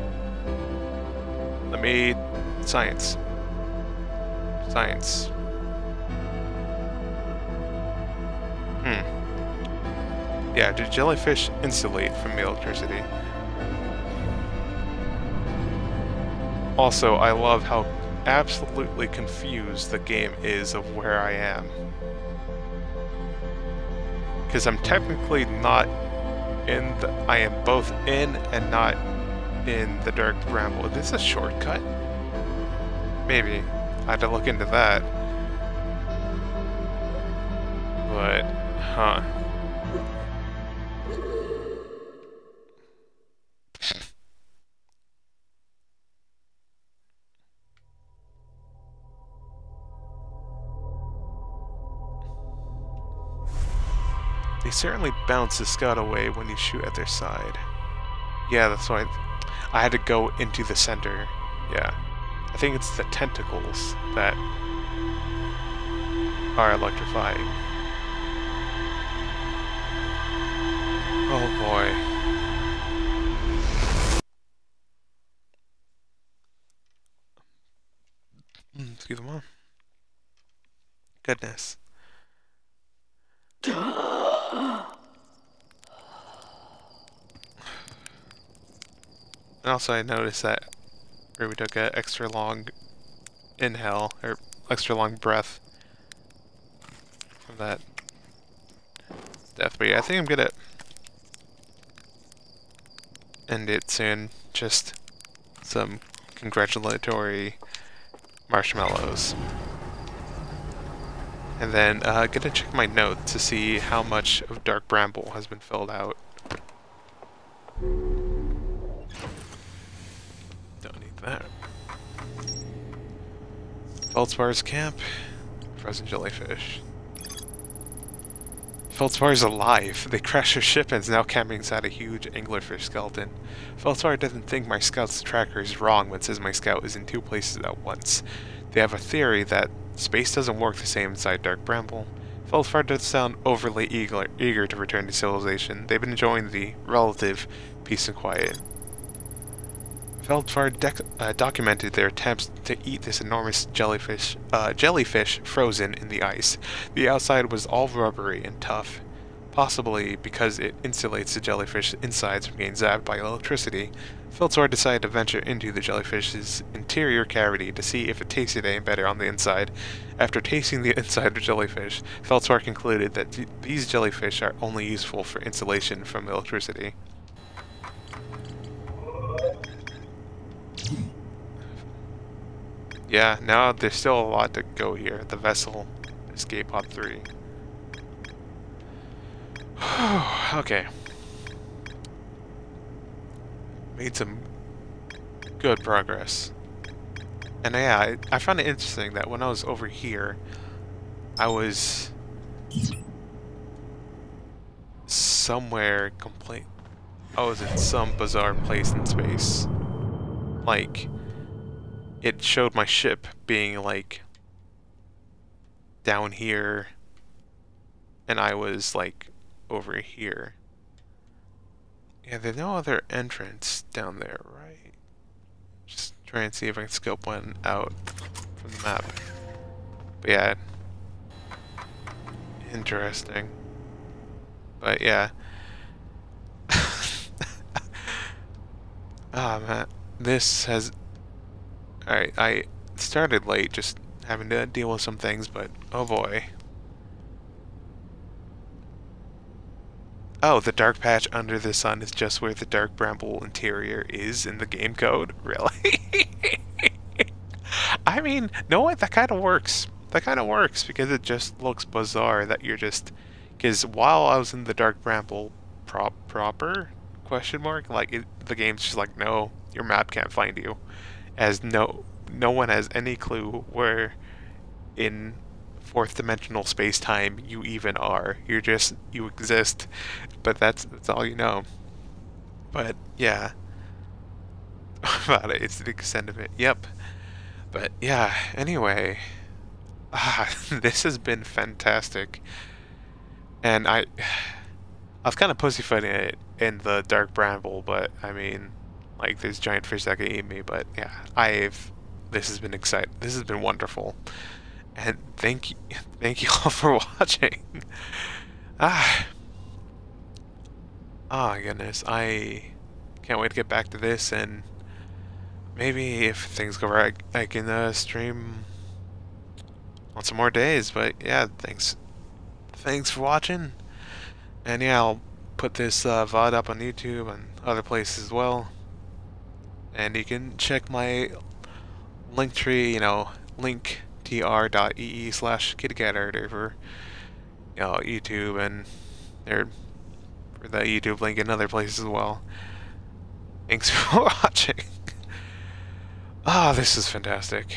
A: Me... Science. Science. Hmm. Yeah, do jellyfish insulate from electricity? Also, I love how absolutely confused the game is of where I am because I'm technically not in the, I am both in and not in the Dark Bramble. Is this a shortcut? Maybe. I had to look into that. But, huh. They certainly bounce the scout away when you shoot at their side. Yeah, that's why I had to go into the center. Yeah. I think it's the tentacles that are electrifying. Oh boy. Hmm, excuse me. Goodness. And also I noticed that we took an extra long inhale, or extra long breath from that death. But yeah, I think I'm gonna end it soon. Just some congratulatory marshmallows. And then uh, gonna check my notes to see how much of Dark Bramble has been filled out. Feldspar's camp. Frozen jellyfish. Feldspar is alive. They crashed their ship and is now camping inside a huge anglerfish skeleton. Feldspar doesn't think my scout's tracker is wrong when it says my scout is in two places at once. They have a theory that space doesn't work the same inside Dark Bramble. Feldspar doesn't sound overly eager, eager to return to civilization. They've been enjoying the relative peace and quiet Feldspar uh, documented their attempts to eat this enormous jellyfish, uh, jellyfish frozen in the ice. The outside was all rubbery and tough, possibly because it insulates the jellyfish insides from getting zapped by electricity. Feldspar decided to venture into the jellyfish's interior cavity to see if it tasted any better on the inside. After tasting the inside of jellyfish, Feldspar concluded that these jellyfish are only useful for insulation from electricity. Yeah, now there's still a lot to go here. The vessel, escape pod 3. okay. Made some good progress. And yeah, I, I found it interesting that when I was over here, I was somewhere complete. I was in some bizarre place in space. Like, it showed my ship being like down here and I was like over here. Yeah, there's no other entrance down there, right? Just try and see if I can scope one out from the map. But yeah. Interesting. But yeah. Ah, oh, man. This has Alright, I started late, just having to deal with some things, but oh boy. Oh, the dark patch under the sun is just where the dark bramble interior is in the game code? Really? I mean, no? That kind of works. That kind of works because it just looks bizarre that you're just... Because while I was in the dark bramble prop proper, question mark, like, it, the game's just like, no, your map can't find you as no no one has any clue where in fourth dimensional space time you even are. You're just you exist, but that's that's all you know. But yeah, about it. It's the extent of it. Yep. But yeah. Anyway, ah, this has been fantastic, and I. I was kind of pussyfooting it in the Dark Bramble, but I mean, like there's giant fish that could eat me. But yeah, I've this has been exciting. This has been wonderful, and thank you, thank you all for watching. Ah, oh goodness, I can't wait to get back to this, and maybe if things go right, I can uh, stream on some more days. But yeah, thanks, thanks for watching, and yeah, I'll put this uh, VOD up on YouTube and other places as well and you can check my link tree, you know, linktr.ee slash kittycat for you know, YouTube and there for the YouTube link in other places as well. Thanks for watching. Ah, oh, this is fantastic.